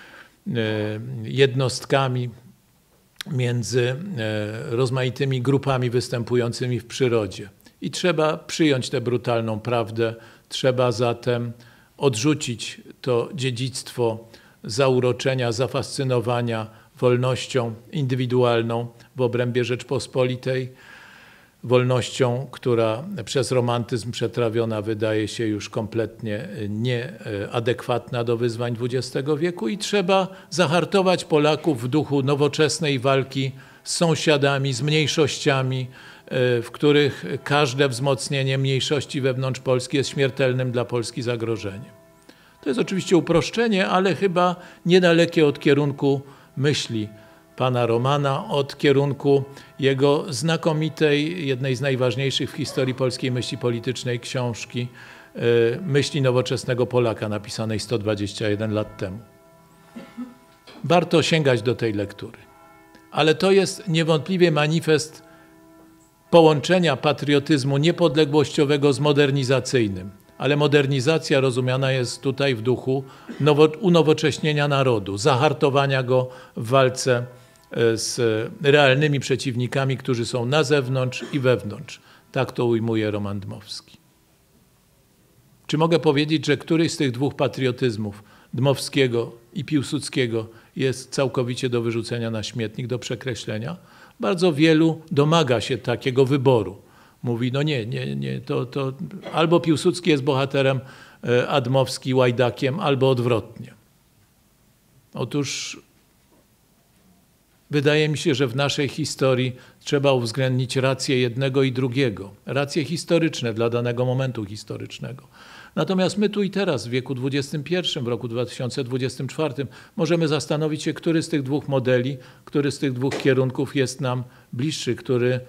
jednostkami, między e, rozmaitymi grupami występującymi w przyrodzie. I trzeba przyjąć tę brutalną prawdę, trzeba zatem odrzucić to dziedzictwo zauroczenia, zafascynowania wolnością indywidualną w obrębie Rzeczpospolitej, wolnością, która przez romantyzm przetrawiona wydaje się już kompletnie nieadekwatna do wyzwań XX wieku i trzeba zahartować Polaków w duchu nowoczesnej walki z sąsiadami, z mniejszościami, w których każde wzmocnienie mniejszości wewnątrz Polski jest śmiertelnym dla Polski zagrożeniem. To jest oczywiście uproszczenie, ale chyba niedalekie od kierunku myśli pana Romana od kierunku jego znakomitej, jednej z najważniejszych w historii polskiej myśli politycznej książki e, Myśli nowoczesnego Polaka, napisanej 121 lat temu. Warto sięgać do tej lektury. Ale to jest niewątpliwie manifest połączenia patriotyzmu niepodległościowego z modernizacyjnym ale modernizacja rozumiana jest tutaj w duchu nowo, unowocześnienia narodu, zahartowania go w walce z realnymi przeciwnikami, którzy są na zewnątrz i wewnątrz. Tak to ujmuje Roman Dmowski. Czy mogę powiedzieć, że któryś z tych dwóch patriotyzmów, Dmowskiego i Piłsudskiego, jest całkowicie do wyrzucenia na śmietnik, do przekreślenia? Bardzo wielu domaga się takiego wyboru mówi, no nie, nie, nie, to, to albo Piłsudski jest bohaterem, e, Admowski łajdakiem, albo odwrotnie. Otóż wydaje mi się, że w naszej historii trzeba uwzględnić racje jednego i drugiego, racje historyczne dla danego momentu historycznego. Natomiast my tu i teraz, w wieku XXI, w roku 2024, możemy zastanowić się, który z tych dwóch modeli, który z tych dwóch kierunków jest nam bliższy, który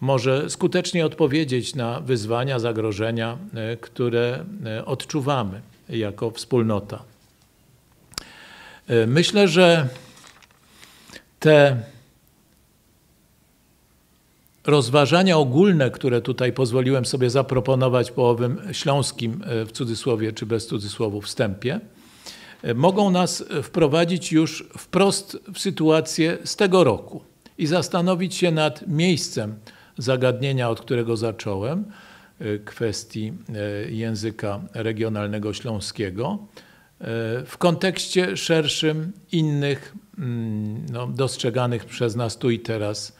może skutecznie odpowiedzieć na wyzwania, zagrożenia, e, które e, odczuwamy jako wspólnota. Myślę, że te rozważania ogólne, które tutaj pozwoliłem sobie zaproponować po owym śląskim, w cudzysłowie czy bez cudzysłowu, wstępie, mogą nas wprowadzić już wprost w sytuację z tego roku i zastanowić się nad miejscem zagadnienia, od którego zacząłem, kwestii języka regionalnego śląskiego, w kontekście szerszym innych no, dostrzeganych przez nas tu i teraz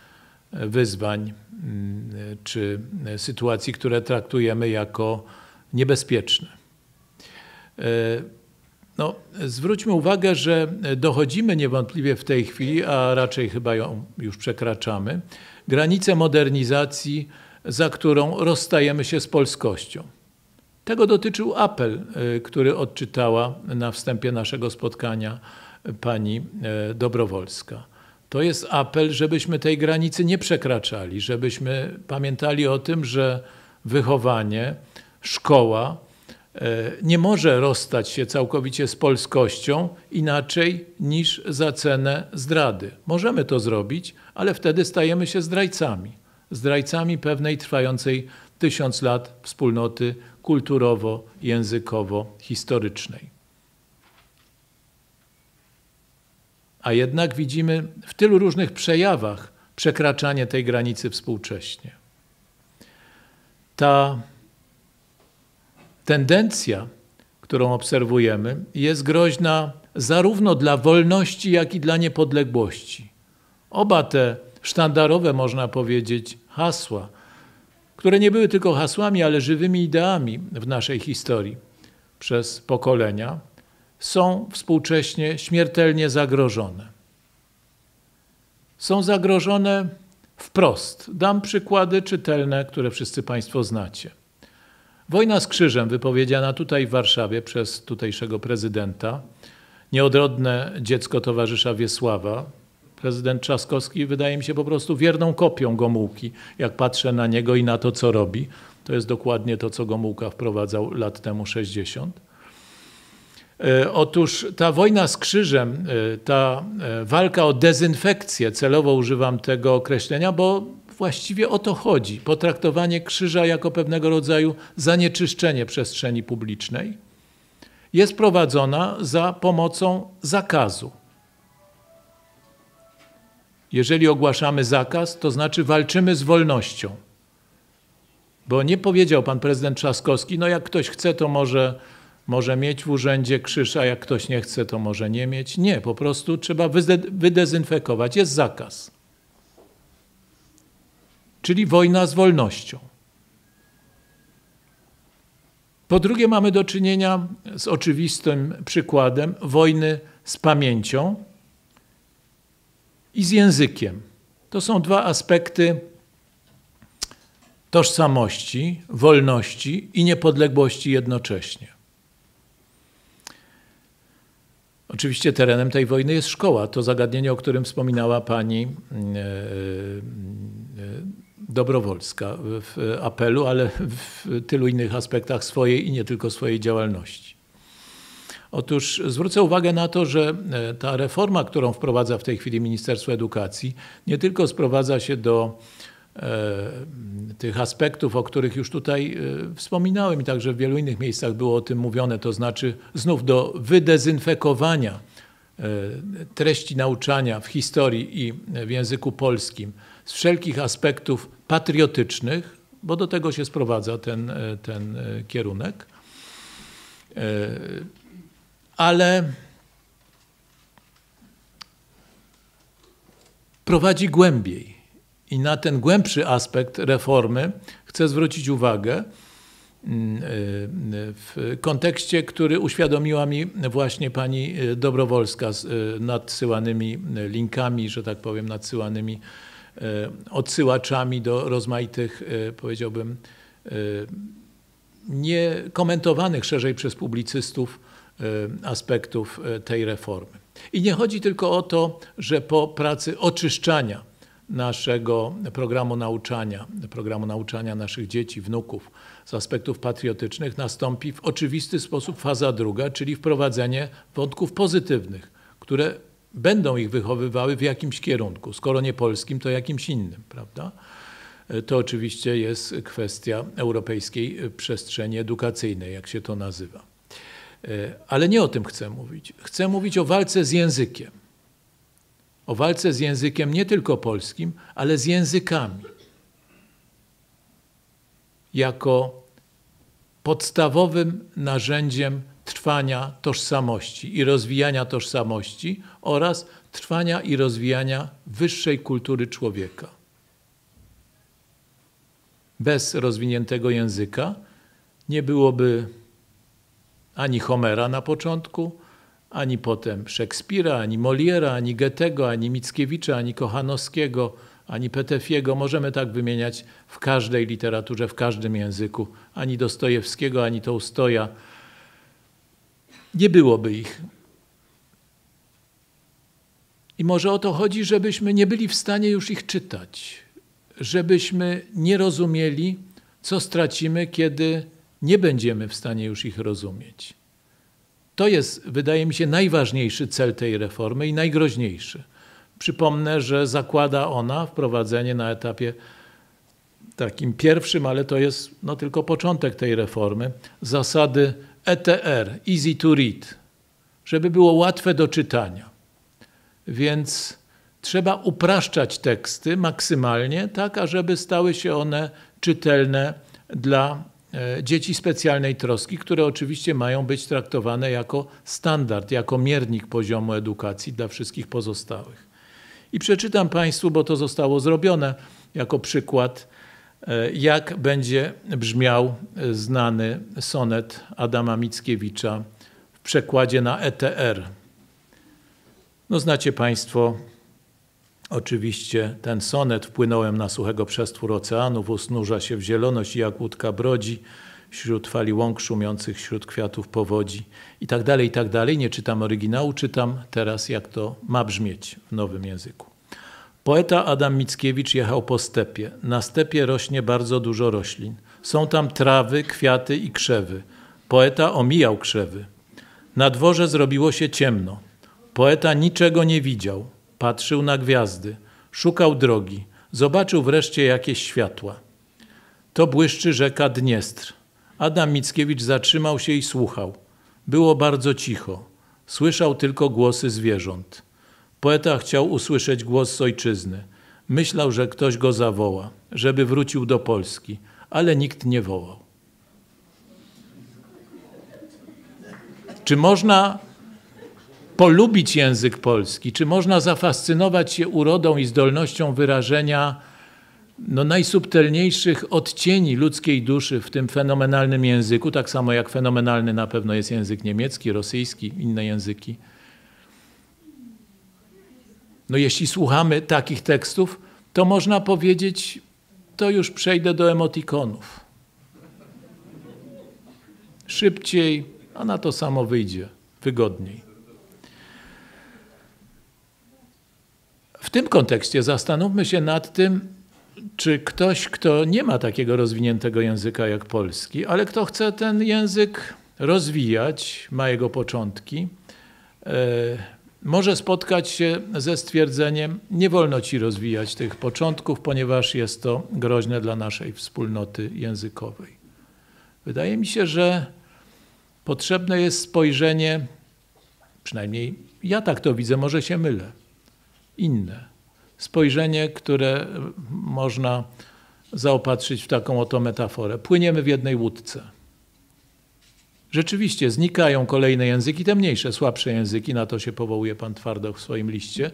wyzwań mm, czy sytuacji, które traktujemy jako niebezpieczne. No, zwróćmy uwagę, że dochodzimy niewątpliwie w tej chwili, a raczej chyba ją już przekraczamy, granicę modernizacji, za którą rozstajemy się z polskością. Tego dotyczył apel, który odczytała na wstępie naszego spotkania pani y, Dobrowolska. To jest apel, żebyśmy tej granicy nie przekraczali, żebyśmy pamiętali o tym, że wychowanie, szkoła y, nie może rozstać się całkowicie z polskością inaczej niż za cenę zdrady. Możemy to zrobić, ale wtedy stajemy się zdrajcami. Zdrajcami pewnej trwającej tysiąc lat wspólnoty kulturowo-językowo-historycznej. A jednak widzimy w tylu różnych przejawach przekraczanie tej granicy współcześnie. Ta tendencja, którą obserwujemy, jest groźna zarówno dla wolności, jak i dla niepodległości. Oba te sztandarowe, można powiedzieć, hasła które nie były tylko hasłami, ale żywymi ideami w naszej historii przez pokolenia, są współcześnie śmiertelnie zagrożone. Są zagrożone wprost. Dam przykłady czytelne, które wszyscy Państwo znacie. Wojna z krzyżem, wypowiedziana tutaj w Warszawie przez tutejszego prezydenta, nieodrodne dziecko towarzysza Wiesława, prezydent Trzaskowski wydaje mi się po prostu wierną kopią Gomułki, jak patrzę na niego i na to, co robi. To jest dokładnie to, co Gomułka wprowadzał lat temu 60. E, otóż ta wojna z krzyżem, e, ta e, walka o dezynfekcję, celowo używam tego określenia, bo właściwie o to chodzi. Potraktowanie krzyża jako pewnego rodzaju zanieczyszczenie przestrzeni publicznej jest prowadzona za pomocą zakazu. Jeżeli ogłaszamy zakaz, to znaczy walczymy z wolnością. Bo nie powiedział pan prezydent Trzaskowski, no jak ktoś chce, to może, może mieć w urzędzie krzyż, a jak ktoś nie chce, to może nie mieć. Nie, po prostu trzeba wydezynfekować. Jest zakaz. Czyli wojna z wolnością. Po drugie, mamy do czynienia z oczywistym przykładem wojny z pamięcią, i z językiem. To są dwa aspekty tożsamości, wolności i niepodległości jednocześnie. Oczywiście terenem tej wojny jest szkoła. To zagadnienie, o którym wspominała pani e, e, Dobrowolska w apelu, ale w tylu innych aspektach swojej i nie tylko swojej działalności. Otóż zwrócę uwagę na to, że e, ta reforma, którą wprowadza w tej chwili Ministerstwo Edukacji, nie tylko sprowadza się do tych aspektów, o których już tutaj e, wspominałem i także w wielu innych miejscach było o tym mówione, to znaczy znów do wydezynfekowania treści nauczania w historii i w języku polskim z wszelkich aspektów patriotycznych, bo do tego się sprowadza ten, ten kierunek ale prowadzi głębiej. I na ten głębszy aspekt reformy chcę zwrócić uwagę mm, y, w kontekście, który uświadomiła mi właśnie pani Dobrowolska z y, nadsyłanymi linkami, że tak powiem, nadsyłanymi y, odsyłaczami do rozmaitych, powiedziałbym, niekomentowanych szerzej przez publicystów Y, aspektów y, tej reformy. I nie chodzi tylko o to, że po pracy oczyszczania naszego programu nauczania, programu nauczania naszych dzieci, wnuków z aspektów patriotycznych nastąpi w oczywisty sposób faza druga, czyli wprowadzenie wątków pozytywnych, które będą ich wychowywały w jakimś kierunku. Skoro nie polskim, to jakimś innym, prawda? To oczywiście jest kwestia europejskiej przestrzeni edukacyjnej, jak się to nazywa. Ale nie o tym chcę mówić. Chcę mówić o walce z językiem. O walce z językiem nie tylko polskim, ale z językami. Jako podstawowym narzędziem trwania tożsamości i rozwijania tożsamości oraz trwania i rozwijania wyższej kultury człowieka. Bez rozwiniętego języka nie byłoby ani Homera na początku, ani potem Szekspira, ani Moliera, ani Goethego, ani Mickiewicza, ani Kochanowskiego, ani Petefiego. Możemy tak wymieniać w każdej literaturze, w każdym języku. Ani Dostojewskiego, ani Tołstoja. Nie byłoby ich. I może o to chodzi, żebyśmy nie byli w stanie już ich czytać, żebyśmy nie rozumieli, co stracimy, kiedy nie będziemy w stanie już ich rozumieć. To jest, wydaje mi się, najważniejszy cel tej reformy i najgroźniejszy. Przypomnę, że zakłada ona wprowadzenie na etapie takim pierwszym, ale to jest no, tylko początek tej reformy, zasady ETR, easy to read, żeby było łatwe do czytania. Więc trzeba upraszczać teksty maksymalnie, tak ażeby stały się one czytelne dla dzieci specjalnej troski, które oczywiście mają być traktowane jako standard, jako miernik poziomu edukacji dla wszystkich pozostałych. I przeczytam Państwu, bo to zostało zrobione jako przykład, e, jak będzie brzmiał znany sonet Adama Mickiewicza w przekładzie na ETR. No znacie Państwo oczywiście ten sonet. Wpłynąłem na suchego przestwór oceanów, usnurza się w zieloność jak łódka brodzi, wśród fali łąk szumiących, wśród kwiatów powodzi i tak dalej, i tak dalej. Nie czytam oryginału, czytam teraz jak to ma brzmieć w nowym języku. Poeta Adam Mickiewicz jechał po stepie. Na stepie rośnie bardzo dużo roślin. Są tam trawy, kwiaty i krzewy. Poeta omijał krzewy. Na dworze zrobiło się ciemno. Poeta niczego nie widział. Patrzył na gwiazdy. Szukał drogi. Zobaczył wreszcie jakieś światła. To błyszczy rzeka Dniestr. Adam Mickiewicz zatrzymał się i słuchał. Było bardzo cicho. Słyszał tylko głosy zwierząt. Poeta chciał usłyszeć głos ojczyzny. Myślał, że ktoś go zawoła, żeby wrócił do Polski, ale nikt nie wołał. Czy można polubić język polski? Czy można zafascynować się urodą i zdolnością wyrażenia no, najsubtelniejszych odcieni ludzkiej duszy w tym fenomenalnym języku, tak samo jak fenomenalny na pewno jest język niemiecki, rosyjski, inne języki. No jeśli słuchamy takich tekstów, to można powiedzieć, to już przejdę do emotikonów. Szybciej, a na to samo wyjdzie, wygodniej. Tym kontekście zastanówmy się nad tym, czy ktoś, kto nie ma takiego rozwiniętego języka jak polski, ale kto chce ten język rozwijać, ma jego początki, e, może spotkać się ze stwierdzeniem: Nie wolno ci rozwijać tych początków, ponieważ jest to groźne dla naszej wspólnoty językowej. Wydaje mi się, że potrzebne jest spojrzenie, przynajmniej ja tak to widzę, może się mylę, inne. Spojrzenie, które można zaopatrzyć w taką oto metaforę. Płyniemy w jednej łódce. Rzeczywiście znikają kolejne języki, te mniejsze, słabsze języki, na to się powołuje pan Twardoch w swoim liście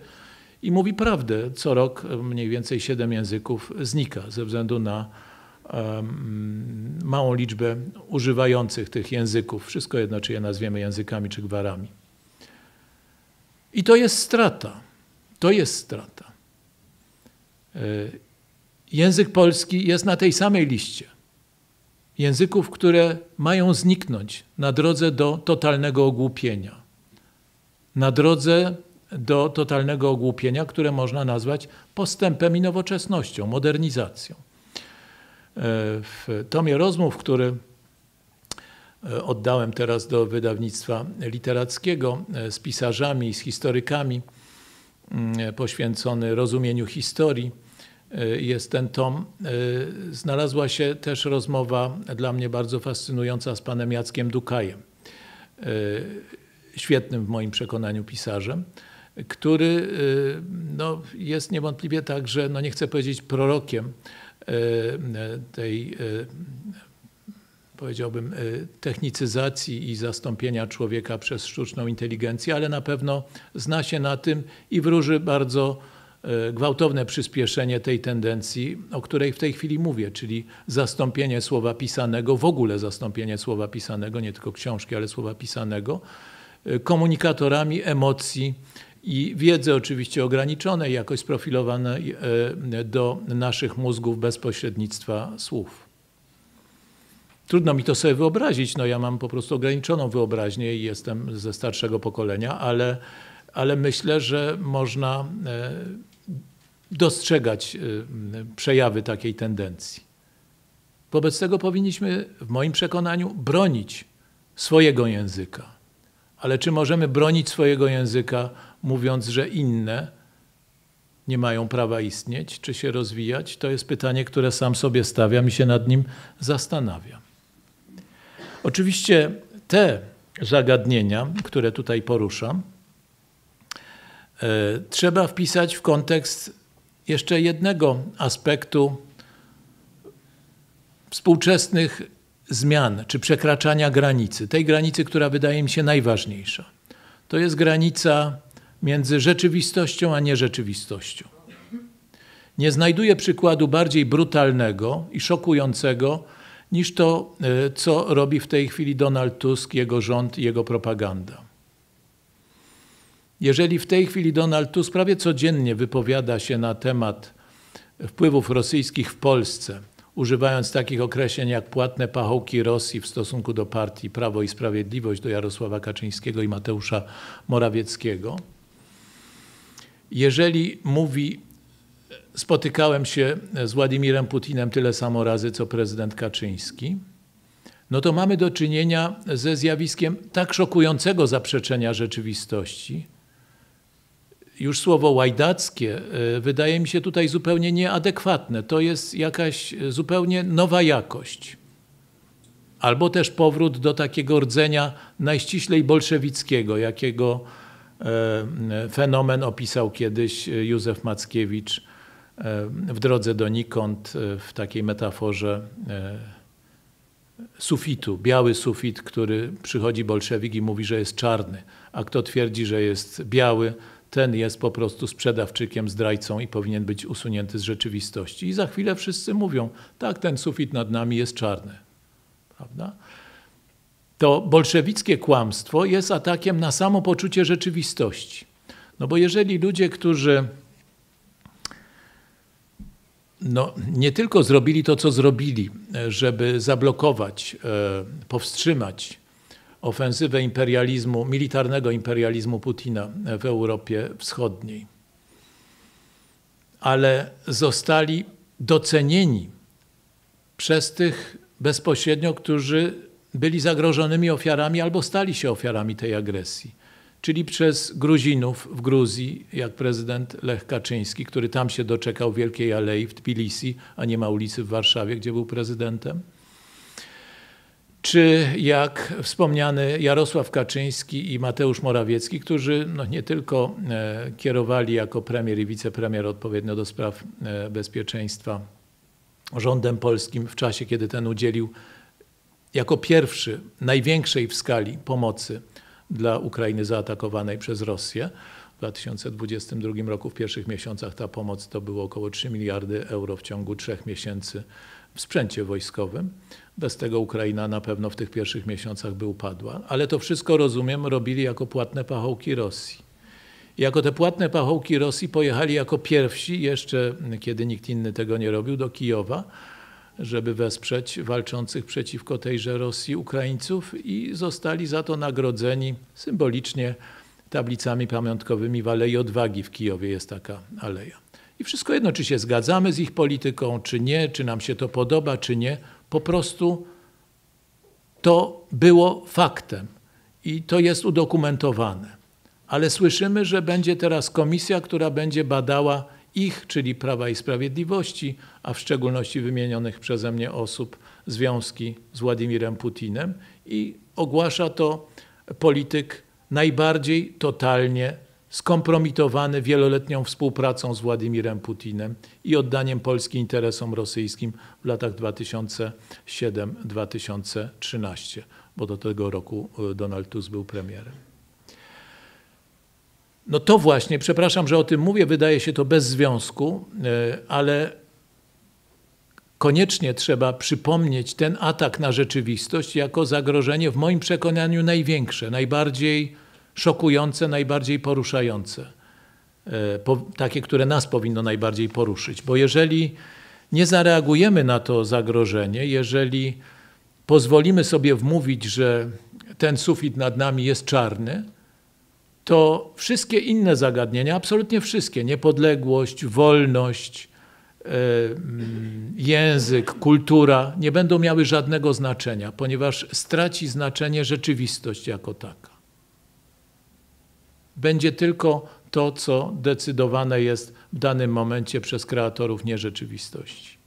i mówi prawdę. Co rok mniej więcej siedem języków znika ze względu na um, małą liczbę używających tych języków. Wszystko jedno, czy je nazwiemy językami, czy gwarami. I to jest strata. To jest strata. E, język polski jest na tej samej liście języków, które mają zniknąć na drodze do totalnego ogłupienia. Na drodze do totalnego ogłupienia, które można nazwać postępem i nowoczesnością, modernizacją. E, w tomie rozmów, który oddałem teraz do wydawnictwa literackiego z pisarzami, z historykami, poświęcony rozumieniu historii. Jest ten tom. Znalazła się też rozmowa dla mnie bardzo fascynująca z panem Jackiem Dukajem, świetnym w moim przekonaniu pisarzem który y, no, jest niewątpliwie także, no nie chcę powiedzieć prorokiem y, tej y, powiedziałbym, technicyzacji i zastąpienia człowieka przez sztuczną inteligencję, ale na pewno zna się na tym i wróży bardzo gwałtowne przyspieszenie tej tendencji, o której w tej chwili mówię, czyli zastąpienie słowa pisanego, w ogóle zastąpienie słowa pisanego, nie tylko książki, ale słowa pisanego, komunikatorami emocji i wiedzy oczywiście ograniczonej, jakoś sprofilowanej e, do naszych mózgów bez pośrednictwa słów. Trudno mi to sobie wyobrazić, no ja mam po prostu ograniczoną wyobraźnię i jestem ze starszego pokolenia, ale, ale myślę, że można e, dostrzegać e, przejawy takiej tendencji. Wobec tego powinniśmy, w moim przekonaniu, bronić swojego języka. Ale czy możemy bronić swojego języka mówiąc, że inne nie mają prawa istnieć czy się rozwijać? To jest pytanie, które sam sobie stawiam i się nad nim zastanawiam. Oczywiście te zagadnienia, które tutaj poruszam, e, trzeba wpisać w kontekst jeszcze jednego aspektu współczesnych zmian czy przekraczania granicy, tej granicy, która wydaje mi się najważniejsza. To jest granica między rzeczywistością a nierzeczywistością. Nie znajduję przykładu bardziej brutalnego i szokującego niż to, e, co robi w tej chwili Donald Tusk, jego rząd i jego propaganda. Jeżeli w tej chwili Donald Tusk prawie codziennie wypowiada się na temat wpływów rosyjskich w Polsce, używając takich określeń jak płatne pachołki Rosji w stosunku do partii Prawo i Sprawiedliwość, do Jarosława Kaczyńskiego i Mateusza Morawieckiego, jeżeli mówi, spotykałem się z Władimirem Putinem tyle samo razy, co prezydent Kaczyński, no to mamy do czynienia ze zjawiskiem tak szokującego zaprzeczenia rzeczywistości. Już słowo łajdackie e, wydaje mi się tutaj zupełnie nieadekwatne. To jest jakaś zupełnie nowa jakość. Albo też powrót do takiego rdzenia najściślej bolszewickiego, jakiego E, fenomen opisał kiedyś Józef Mackiewicz e, w drodze donikąd e, w takiej metaforze sufitu, biały sufit, który przychodzi bolszewik i mówi, że jest czarny, a kto twierdzi, że jest biały, ten jest po prostu sprzedawczykiem, zdrajcą i powinien być usunięty z rzeczywistości. I za chwilę wszyscy mówią, tak, ten sufit nad nami jest czarny. Prawda? to bolszewickie kłamstwo jest atakiem na samo poczucie rzeczywistości. No bo jeżeli ludzie, którzy no, nie tylko zrobili to, co zrobili, żeby zablokować, e, powstrzymać ofensywę imperializmu, militarnego imperializmu Putina w Europie Wschodniej, ale zostali docenieni przez tych bezpośrednio, którzy byli zagrożonymi ofiarami albo stali się ofiarami tej agresji. Czyli przez Gruzinów w Gruzji, jak prezydent Lech Kaczyński, który tam się doczekał Wielkiej Alei w Tbilisi, a nie ma ulicy w Warszawie, gdzie był prezydentem. Czy jak wspomniany Jarosław Kaczyński i Mateusz Morawiecki, którzy no nie tylko e, kierowali jako premier i wicepremier odpowiednio do spraw e, bezpieczeństwa rządem polskim w czasie, kiedy ten udzielił jako pierwszy, największej w skali pomocy dla Ukrainy zaatakowanej przez Rosję. W 2022 roku w pierwszych miesiącach ta pomoc to było około 3 miliardy euro w ciągu trzech miesięcy w sprzęcie wojskowym. Bez tego Ukraina na pewno w tych pierwszych miesiącach by upadła. Ale to wszystko, rozumiem, robili jako płatne pachołki Rosji. I jako te płatne pachołki Rosji pojechali jako pierwsi, jeszcze kiedy nikt inny tego nie robił, do Kijowa żeby wesprzeć walczących przeciwko tejże Rosji Ukraińców i zostali za to nagrodzeni symbolicznie tablicami pamiątkowymi w Alei Odwagi w Kijowie jest taka aleja. I wszystko jedno, czy się zgadzamy z ich polityką, czy nie, czy nam się to podoba, czy nie, po prostu to było faktem i to jest udokumentowane. Ale słyszymy, że będzie teraz komisja, która będzie badała ich, czyli Prawa i Sprawiedliwości, a w szczególności wymienionych przeze mnie osób, związki z Władimirem Putinem i ogłasza to polityk najbardziej totalnie skompromitowany wieloletnią współpracą z Władimirem Putinem i oddaniem Polski interesom rosyjskim w latach 2007-2013, bo do tego roku e, Donald Tusk był premierem. No to właśnie, przepraszam, że o tym mówię, wydaje się to bez związku, e, ale koniecznie trzeba przypomnieć ten atak na rzeczywistość jako zagrożenie w moim przekonaniu największe, najbardziej szokujące, najbardziej poruszające. E, takie, które nas powinno najbardziej poruszyć. Bo jeżeli nie zareagujemy na to zagrożenie, jeżeli pozwolimy sobie wmówić, że ten sufit nad nami jest czarny, to wszystkie inne zagadnienia, absolutnie wszystkie, niepodległość, wolność, e, mm, język, kultura, nie będą miały żadnego znaczenia, ponieważ straci znaczenie rzeczywistość jako taka. Będzie tylko to, co decydowane jest w danym momencie przez kreatorów nierzeczywistości.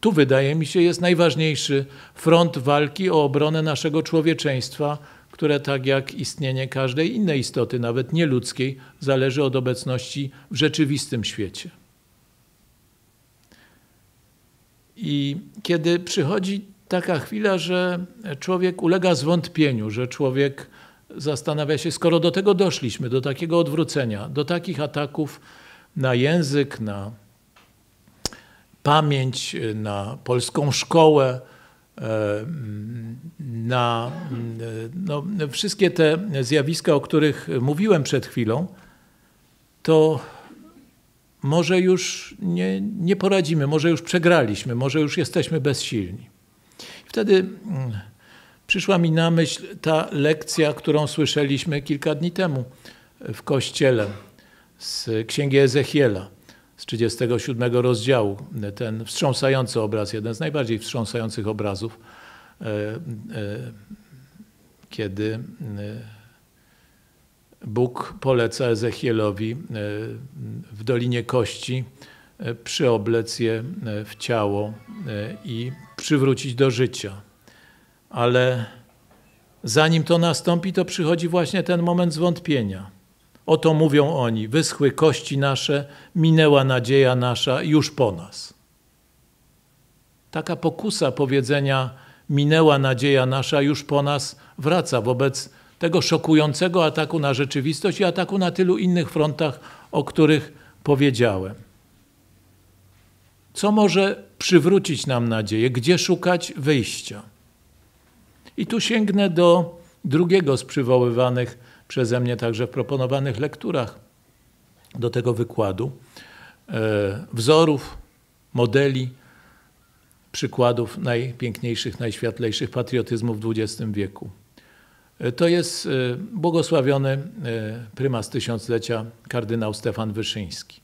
Tu wydaje mi się jest najważniejszy front walki o obronę naszego człowieczeństwa, które tak jak istnienie każdej innej istoty, nawet nieludzkiej, zależy od obecności w rzeczywistym świecie. I kiedy przychodzi taka chwila, że człowiek ulega zwątpieniu, że człowiek zastanawia się, skoro do tego doszliśmy, do takiego odwrócenia, do takich ataków na język, na pamięć, na polską szkołę, na no, wszystkie te zjawiska, o których mówiłem przed chwilą, to może już nie, nie poradzimy, może już przegraliśmy, może już jesteśmy bezsilni. Wtedy mm, przyszła mi na myśl ta lekcja, którą słyszeliśmy kilka dni temu w kościele z księgi Ezechiela z 37 rozdziału. Ten wstrząsający obraz, jeden z najbardziej wstrząsających obrazów, e, e, kiedy e, Bóg poleca Ezechielowi w Dolinie Kości przyoblec je w ciało i przywrócić do życia ale zanim to nastąpi, to przychodzi właśnie ten moment zwątpienia. Oto mówią oni: Wyschły kości nasze, minęła nadzieja nasza już po nas. Taka pokusa powiedzenia: Minęła nadzieja nasza już po nas wraca wobec tego szokującego ataku na rzeczywistość i ataku na tylu innych frontach, o których powiedziałem. Co może przywrócić nam nadzieję? Gdzie szukać wyjścia? I tu sięgnę do drugiego z przywoływanych przeze mnie także w proponowanych lekturach do tego wykładu. E, wzorów, modeli, przykładów najpiękniejszych, najświetlejszych patriotyzmów w XX wieku. E, to jest e, błogosławiony prymas tysiąclecia kardynał Stefan Wyszyński.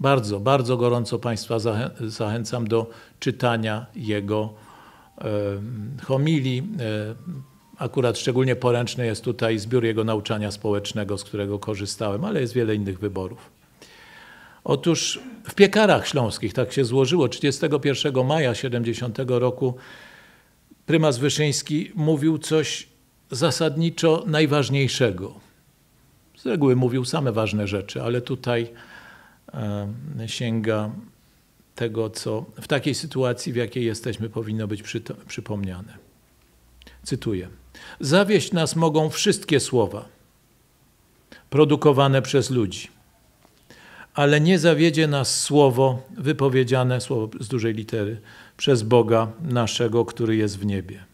Bardzo, bardzo gorąco Państwa zachęcam do czytania jego homilii. Akurat szczególnie poręczny jest tutaj zbiór jego nauczania społecznego, z którego korzystałem, ale jest wiele innych wyborów. Otóż w piekarach śląskich, tak się złożyło, 31 maja 70 roku prymas Wyszyński mówił coś zasadniczo najważniejszego. Z reguły mówił same ważne rzeczy, ale tutaj sięga tego, co w takiej sytuacji, w jakiej jesteśmy, powinno być przypomniane. Cytuję. Zawieść nas mogą wszystkie słowa produkowane przez ludzi, ale nie zawiedzie nas słowo wypowiedziane, słowo z dużej litery, przez Boga naszego, który jest w niebie.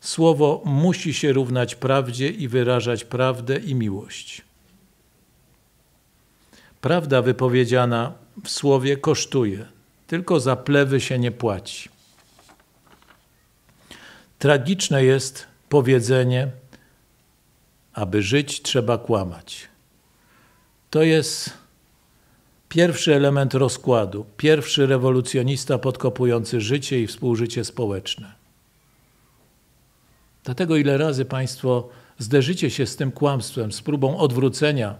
Słowo musi się równać prawdzie i wyrażać prawdę i miłość. Prawda wypowiedziana w słowie kosztuje, tylko za plewy się nie płaci. Tragiczne jest powiedzenie, aby żyć trzeba kłamać. To jest pierwszy element rozkładu, pierwszy rewolucjonista podkopujący życie i współżycie społeczne. Dlatego ile razy Państwo zderzycie się z tym kłamstwem, z próbą odwrócenia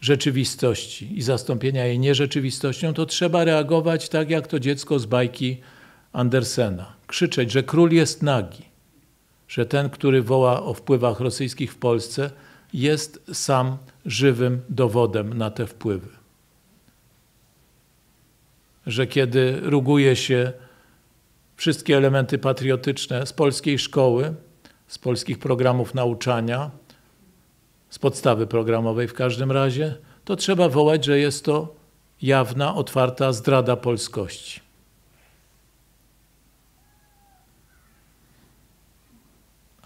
rzeczywistości i zastąpienia jej nierzeczywistością, to trzeba reagować tak jak to dziecko z bajki Andersena. Krzyczeć, że król jest nagi, że ten, który woła o wpływach rosyjskich w Polsce, jest sam żywym dowodem na te wpływy. Że kiedy ruguje się wszystkie elementy patriotyczne z polskiej szkoły, z polskich programów nauczania, z podstawy programowej w każdym razie, to trzeba wołać, że jest to jawna, otwarta zdrada polskości.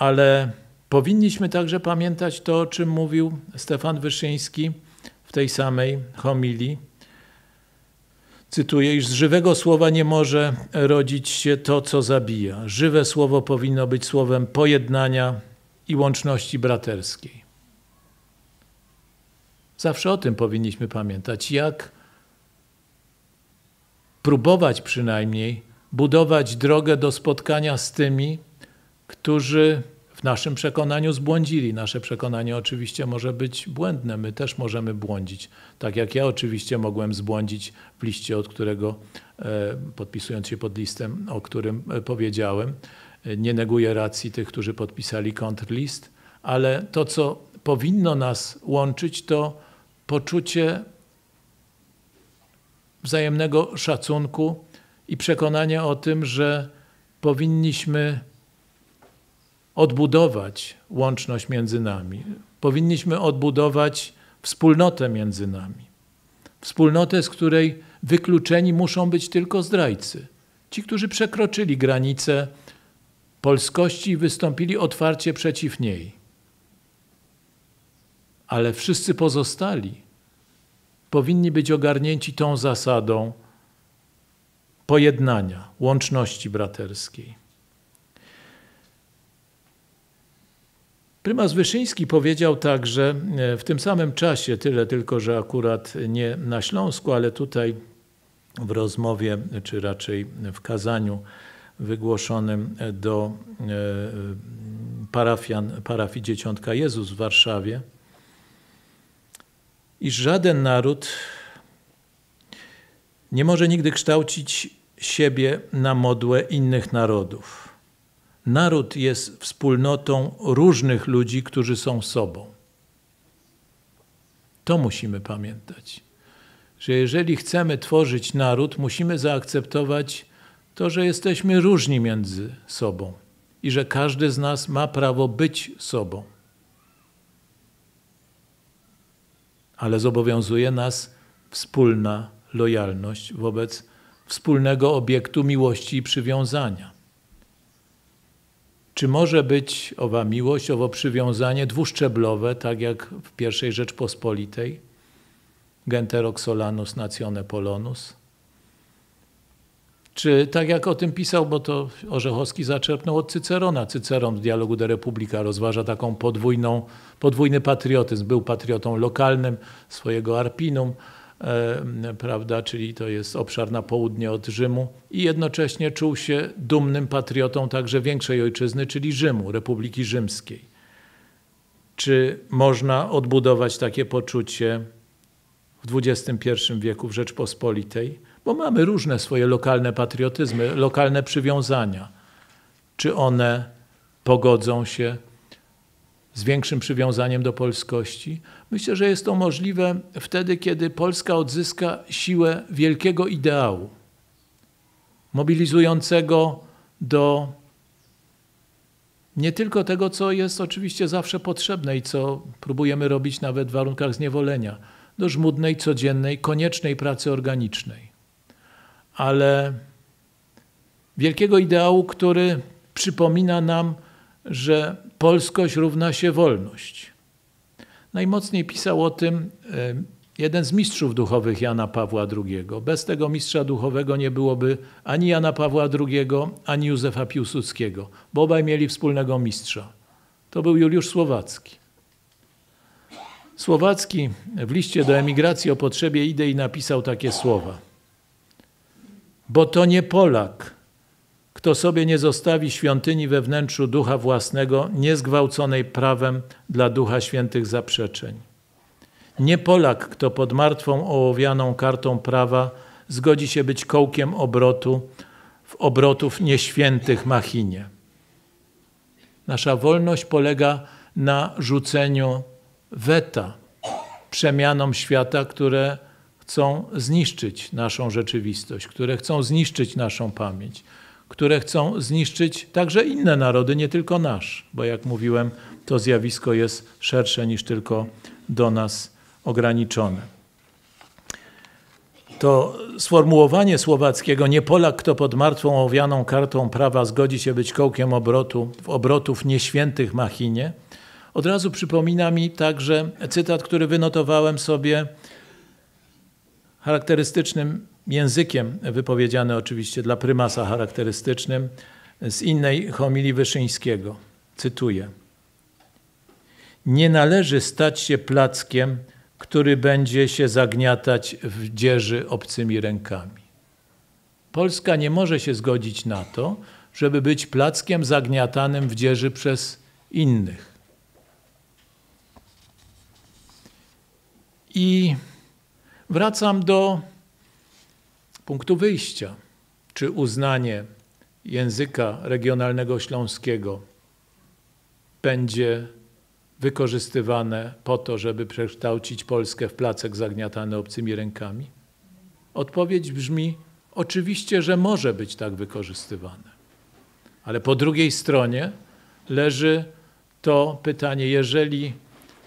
Ale powinniśmy także pamiętać to, o czym mówił Stefan Wyszyński w tej samej homilii. Cytuję, iż z żywego słowa nie może rodzić się to, co zabija. Żywe słowo powinno być słowem pojednania i łączności braterskiej. Zawsze o tym powinniśmy pamiętać, jak próbować przynajmniej budować drogę do spotkania z tymi, którzy w naszym przekonaniu zbłądzili. Nasze przekonanie oczywiście może być błędne, my też możemy błądzić. Tak jak ja oczywiście mogłem zbłądzić w liście, od którego, e, podpisując się pod listem, o którym e, powiedziałem. E, nie neguję racji tych, którzy podpisali kontrlist, ale to, co powinno nas łączyć, to poczucie wzajemnego szacunku i przekonania o tym, że powinniśmy odbudować łączność między nami. Powinniśmy odbudować wspólnotę między nami. Wspólnotę, z której wykluczeni muszą być tylko zdrajcy. Ci, którzy przekroczyli granice polskości i wystąpili otwarcie przeciw niej. Ale wszyscy pozostali powinni być ogarnięci tą zasadą pojednania, łączności braterskiej. Prymas Wyszyński powiedział także e, w tym samym czasie, tyle tylko, że akurat nie na Śląsku, ale tutaj w rozmowie, czy raczej w kazaniu wygłoszonym do e, parafian, parafii Dzieciątka Jezus w Warszawie, iż żaden naród nie może nigdy kształcić siebie na modłę innych narodów. Naród jest wspólnotą różnych ludzi, którzy są sobą. To musimy pamiętać, że jeżeli chcemy tworzyć naród, musimy zaakceptować to, że jesteśmy różni między sobą i że każdy z nas ma prawo być sobą. Ale zobowiązuje nas wspólna lojalność wobec wspólnego obiektu miłości i przywiązania. Czy może być owa miłość, owo przywiązanie dwuszczeblowe, tak jak w pierwszej Rzeczpospolitej? Genterox solanus natione polonus? Czy tak jak o tym pisał, bo to Orzechowski zaczerpnął od Cycerona. Cyceron w dialogu de Republika rozważa taką podwójną, podwójny patriotyzm. Był patriotą lokalnym swojego Arpinum, prawda, czyli to jest obszar na południe od Rzymu i jednocześnie czuł się dumnym patriotą także większej ojczyzny, czyli Rzymu, Republiki Rzymskiej. Czy można odbudować takie poczucie w XXI wieku w Rzeczpospolitej? Bo mamy różne swoje lokalne patriotyzmy, lokalne przywiązania. Czy one pogodzą się z większym przywiązaniem do polskości. Myślę, że jest to możliwe wtedy, kiedy Polska odzyska siłę wielkiego ideału, mobilizującego do nie tylko tego, co jest oczywiście zawsze potrzebne i co próbujemy robić nawet w warunkach zniewolenia, do żmudnej, codziennej, koniecznej pracy organicznej, ale wielkiego ideału, który przypomina nam, że polskość równa się wolność. Najmocniej pisał o tym e, jeden z mistrzów duchowych Jana Pawła II. Bez tego mistrza duchowego nie byłoby ani Jana Pawła II, ani Józefa Piłsudskiego, bo obaj mieli wspólnego mistrza. To był Juliusz Słowacki. Słowacki w liście do emigracji o potrzebie idei napisał takie słowa. Bo to nie Polak, kto sobie nie zostawi świątyni we wnętrzu ducha własnego, niezgwałconej prawem dla ducha świętych zaprzeczeń. Nie Polak, kto pod martwą ołowianą kartą prawa zgodzi się być kołkiem obrotu, w obrotów nieświętych machinie. Nasza wolność polega na rzuceniu weta przemianom świata, które chcą zniszczyć naszą rzeczywistość, które chcą zniszczyć naszą pamięć, które chcą zniszczyć także inne narody, nie tylko nasz, bo jak mówiłem, to zjawisko jest szersze niż tylko do nas ograniczone. To sformułowanie słowackiego nie Polak, kto pod martwą owianą kartą prawa zgodzi się być kołkiem obrotu, w obrotów nieświętych machinie, od razu przypomina mi także cytat, który wynotowałem sobie charakterystycznym językiem, wypowiedziany oczywiście dla prymasa charakterystycznym, z innej homilii Wyszyńskiego. Cytuję. Nie należy stać się plackiem, który będzie się zagniatać w dzieży obcymi rękami. Polska nie może się zgodzić na to, żeby być plackiem zagniatanym w dzieży przez innych. I wracam do punktu wyjścia. Czy uznanie języka regionalnego śląskiego będzie wykorzystywane po to, żeby przekształcić Polskę w placek zagniatany obcymi rękami? Odpowiedź brzmi: oczywiście, że może być tak wykorzystywane. Ale po drugiej stronie leży to pytanie, jeżeli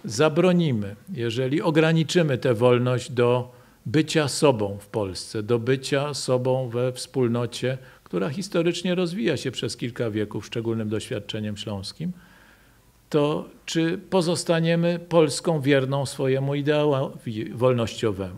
zabronimy, jeżeli ograniczymy tę wolność do bycia sobą w Polsce, do bycia sobą we wspólnocie, która historycznie rozwija się przez kilka wieków, szczególnym doświadczeniem śląskim, to czy pozostaniemy Polską wierną swojemu ideałowi wolnościowemu?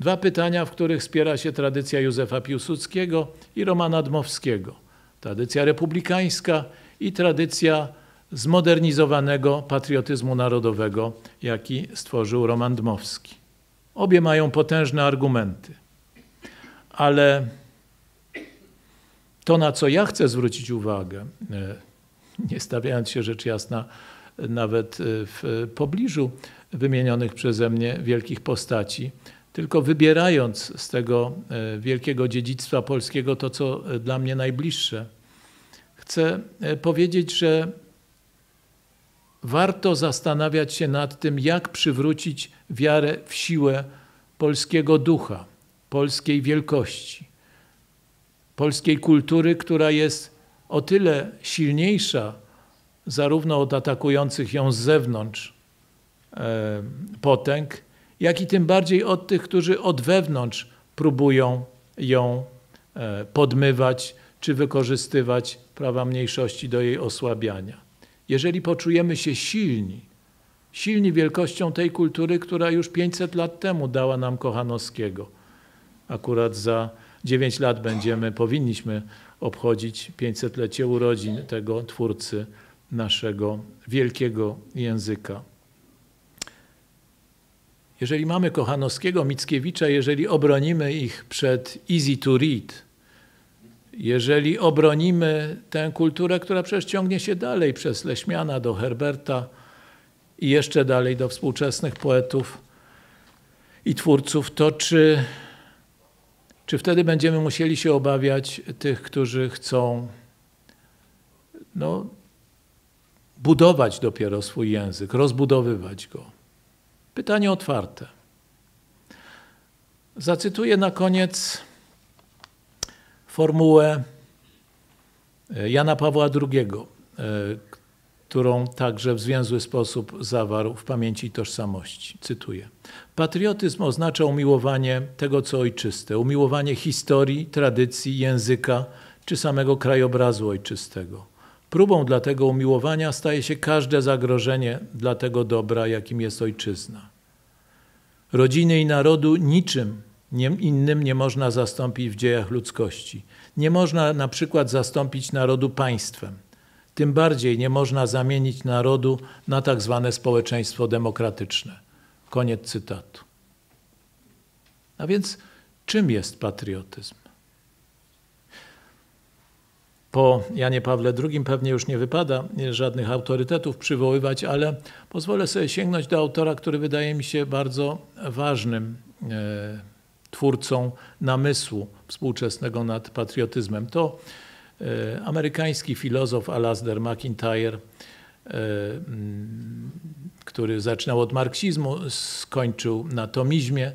Dwa pytania, w których spiera się tradycja Józefa Piłsudskiego i Romana Dmowskiego. Tradycja republikańska i tradycja zmodernizowanego patriotyzmu narodowego, jaki stworzył Roman Dmowski. Obie mają potężne argumenty, ale to, na co ja chcę zwrócić uwagę, e, nie stawiając się rzecz jasna nawet e, w pobliżu wymienionych przeze mnie wielkich postaci, tylko wybierając z tego e, wielkiego dziedzictwa polskiego to, co dla mnie najbliższe, chcę powiedzieć, że warto zastanawiać się nad tym, jak przywrócić wiarę w siłę polskiego ducha, polskiej wielkości, polskiej kultury, która jest o tyle silniejsza, zarówno od atakujących ją z zewnątrz e, potęg, jak i tym bardziej od tych, którzy od wewnątrz próbują ją e, podmywać czy wykorzystywać prawa mniejszości do jej osłabiania jeżeli poczujemy się silni, silni wielkością tej kultury, która już 500 lat temu dała nam Kochanowskiego. Akurat za 9 lat będziemy, powinniśmy obchodzić 500-lecie urodzin tego twórcy naszego wielkiego języka. Jeżeli mamy Kochanowskiego, Mickiewicza, jeżeli obronimy ich przed easy to read, jeżeli obronimy tę kulturę, która przecież ciągnie się dalej przez Leśmiana do Herberta i jeszcze dalej do współczesnych poetów i twórców, to czy, czy wtedy będziemy musieli się obawiać tych, którzy chcą no, budować dopiero swój język, rozbudowywać go? Pytanie otwarte. Zacytuję na koniec formułę e, Jana Pawła II, e, którą także w zwięzły sposób zawarł w pamięci i tożsamości. Cytuję. Patriotyzm oznacza umiłowanie tego, co ojczyste, umiłowanie historii, tradycji, języka czy samego krajobrazu ojczystego. Próbą dla tego umiłowania staje się każde zagrożenie dla tego dobra, jakim jest ojczyzna. Rodziny i narodu niczym nie, innym nie można zastąpić w dziejach ludzkości. Nie można na przykład zastąpić narodu państwem. Tym bardziej nie można zamienić narodu na tak zwane społeczeństwo demokratyczne. Koniec cytatu. A więc czym jest patriotyzm? Po Janie Pawle II pewnie już nie wypada żadnych autorytetów przywoływać, ale pozwolę sobie sięgnąć do autora, który wydaje mi się bardzo ważnym e, twórcą namysłu współczesnego nad patriotyzmem. To e, amerykański filozof Alasdair MacIntyre, który zaczynał od marksizmu, skończył na tomizmie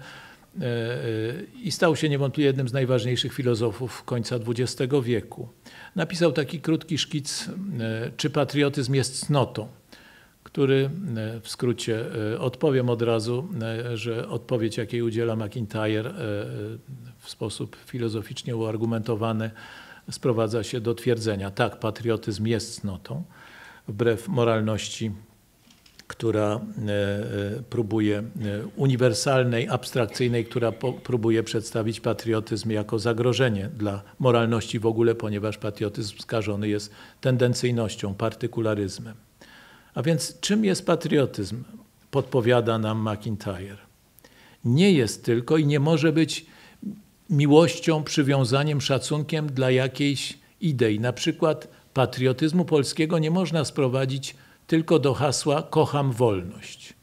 i stał się niewątpliwie jednym z najważniejszych filozofów końca XX wieku napisał taki krótki szkic, e, czy patriotyzm jest cnotą, który e, w skrócie e, odpowiem od razu, że odpowiedź, jakiej udziela McIntyre w sposób filozoficznie uargumentowany, sprowadza się do twierdzenia, tak, patriotyzm jest cnotą, wbrew moralności która e, e, próbuje e, uniwersalnej, abstrakcyjnej, która próbuje przedstawić patriotyzm jako zagrożenie dla moralności w ogóle, ponieważ patriotyzm skażony jest tendencyjnością, partykularyzmem. A więc czym jest patriotyzm? Podpowiada nam McIntyre. Nie jest tylko i nie może być miłością, przywiązaniem, szacunkiem dla jakiejś idei. Na przykład patriotyzmu polskiego nie można sprowadzić tylko do hasła kocham wolność.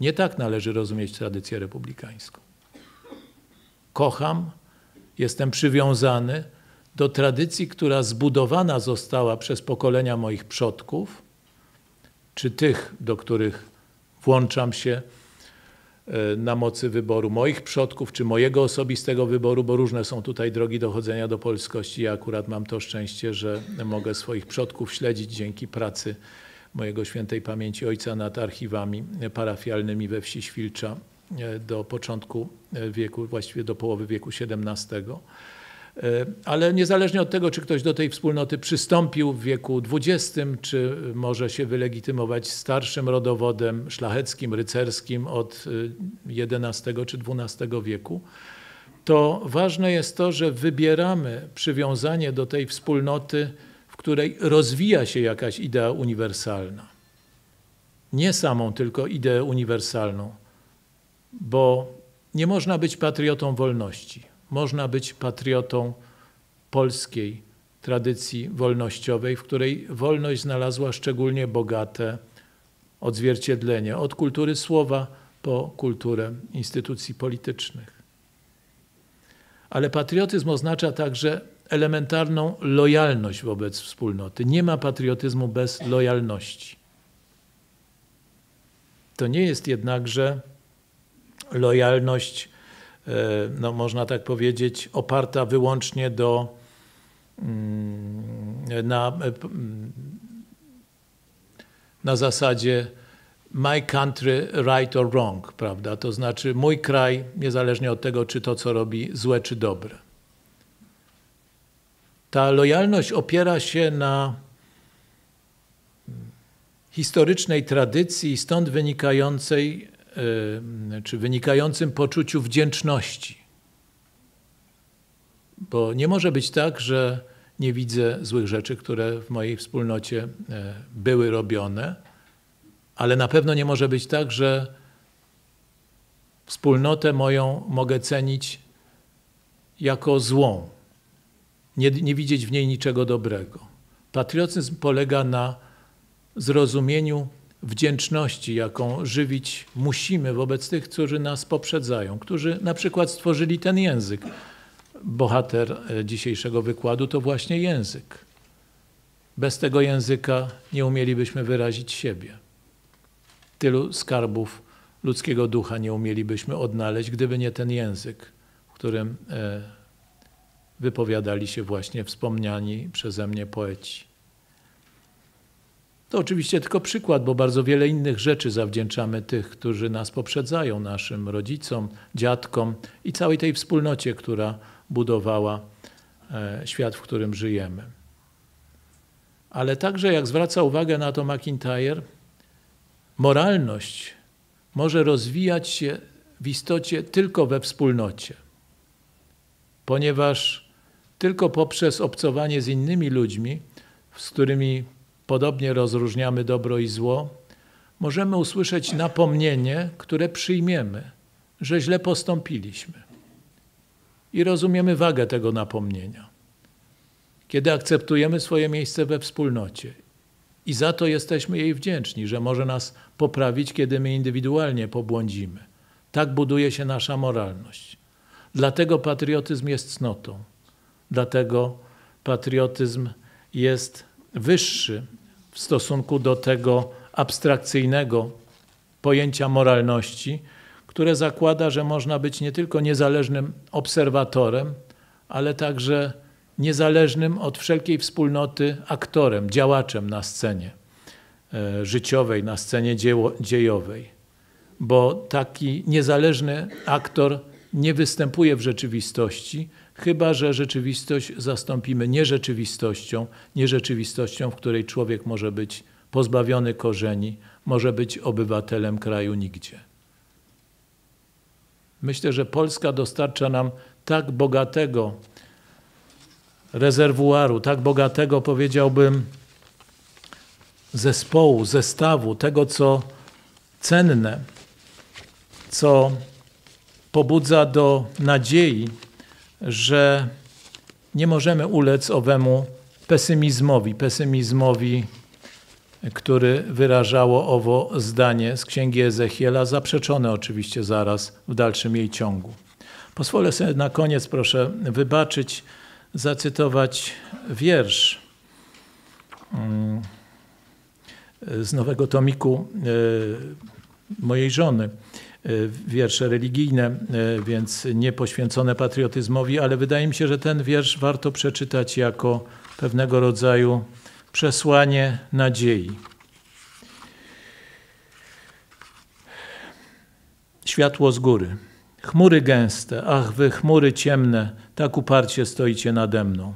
Nie tak należy rozumieć tradycję republikańską. Kocham, jestem przywiązany do tradycji, która zbudowana została przez pokolenia moich przodków, czy tych, do których włączam się E, na mocy wyboru moich przodków, czy mojego osobistego wyboru, bo różne są tutaj drogi dochodzenia do polskości. Ja akurat mam to szczęście, że mogę swoich przodków śledzić dzięki pracy mojego świętej pamięci ojca nad archiwami parafialnymi we wsi Świlcza e, do początku wieku, właściwie do połowy wieku XVII. E, ale niezależnie od tego, czy ktoś do tej wspólnoty przystąpił w wieku XX, czy może się wylegitymować starszym rodowodem szlacheckim, rycerskim od XI e, czy XII wieku, to ważne jest to, że wybieramy przywiązanie do tej wspólnoty, w której rozwija się jakaś idea uniwersalna. Nie samą tylko ideę uniwersalną, bo nie można być patriotą wolności można być patriotą polskiej tradycji wolnościowej, w której wolność znalazła szczególnie bogate odzwierciedlenie od kultury słowa po kulturę instytucji politycznych. Ale patriotyzm oznacza także elementarną lojalność wobec wspólnoty. Nie ma patriotyzmu bez lojalności. To nie jest jednakże lojalność no można tak powiedzieć, oparta wyłącznie do, mm, na, e, na zasadzie my country right or wrong, prawda? To znaczy mój kraj, niezależnie od tego, czy to, co robi, złe czy dobre. Ta lojalność opiera się na historycznej tradycji, stąd wynikającej czy wynikającym poczuciu wdzięczności. Bo nie może być tak, że nie widzę złych rzeczy, które w mojej wspólnocie y, były robione, ale na pewno nie może być tak, że wspólnotę moją mogę cenić jako złą, nie, nie widzieć w niej niczego dobrego. Patriotyzm polega na zrozumieniu wdzięczności, jaką żywić musimy wobec tych, którzy nas poprzedzają, którzy na przykład stworzyli ten język. Bohater e, dzisiejszego wykładu to właśnie język. Bez tego języka nie umielibyśmy wyrazić siebie. Tylu skarbów ludzkiego ducha nie umielibyśmy odnaleźć, gdyby nie ten język, w którym e, wypowiadali się właśnie wspomniani przeze mnie poeci. To oczywiście tylko przykład, bo bardzo wiele innych rzeczy zawdzięczamy tych, którzy nas poprzedzają, naszym rodzicom, dziadkom i całej tej wspólnocie, która budowała e, świat, w którym żyjemy. Ale także, jak zwraca uwagę na to McIntyre, moralność może rozwijać się w istocie tylko we wspólnocie, ponieważ tylko poprzez obcowanie z innymi ludźmi, z którymi podobnie rozróżniamy dobro i zło, możemy usłyszeć napomnienie, które przyjmiemy, że źle postąpiliśmy. I rozumiemy wagę tego napomnienia. kiedy akceptujemy swoje miejsce we wspólnocie. I za to jesteśmy jej wdzięczni, że może nas poprawić, kiedy my indywidualnie pobłądzimy. Tak buduje się nasza moralność. Dlatego patriotyzm jest cnotą. Dlatego patriotyzm jest wyższy w stosunku do tego abstrakcyjnego pojęcia moralności, które zakłada, że można być nie tylko niezależnym obserwatorem, ale także niezależnym od wszelkiej wspólnoty aktorem, działaczem na scenie e, życiowej, na scenie dziejowej. Bo taki niezależny aktor nie występuje w rzeczywistości, chyba że rzeczywistość zastąpimy nierzeczywistością, nierzeczywistością, w której człowiek może być pozbawiony korzeni, może być obywatelem kraju nigdzie. Myślę, że Polska dostarcza nam tak bogatego rezerwuaru, tak bogatego, powiedziałbym, zespołu, zestawu, tego, co cenne, co pobudza do nadziei, że nie możemy ulec owemu pesymizmowi, pesymizmowi, który wyrażało owo zdanie z księgi Ezechiela, zaprzeczone oczywiście zaraz w dalszym jej ciągu. Pozwolę sobie na koniec, proszę wybaczyć, zacytować wiersz mm, z nowego tomiku e, mojej żony. E, wiersze religijne, e, więc nie poświęcone patriotyzmowi, ale wydaje mi się, że ten wiersz warto przeczytać jako pewnego rodzaju przesłanie nadziei. Światło z góry. Chmury gęste, ach wy chmury ciemne, tak uparcie stoicie nade mną.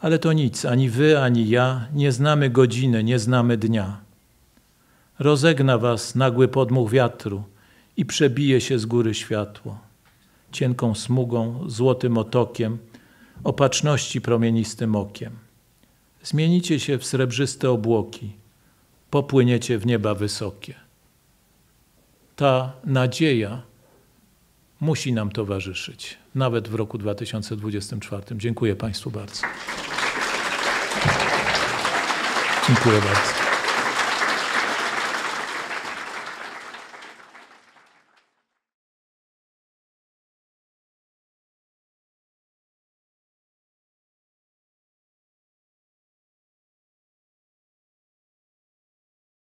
Ale to nic, ani wy, ani ja nie znamy godziny, nie znamy dnia. Rozegna was nagły podmuch wiatru i przebije się z góry światło. Cienką smugą, złotym otokiem, opatrzności promienistym okiem. Zmienicie się w srebrzyste obłoki, popłyniecie w nieba wysokie. Ta nadzieja musi nam towarzyszyć, nawet w roku 2024. Dziękuję Państwu bardzo. Dziękuję bardzo.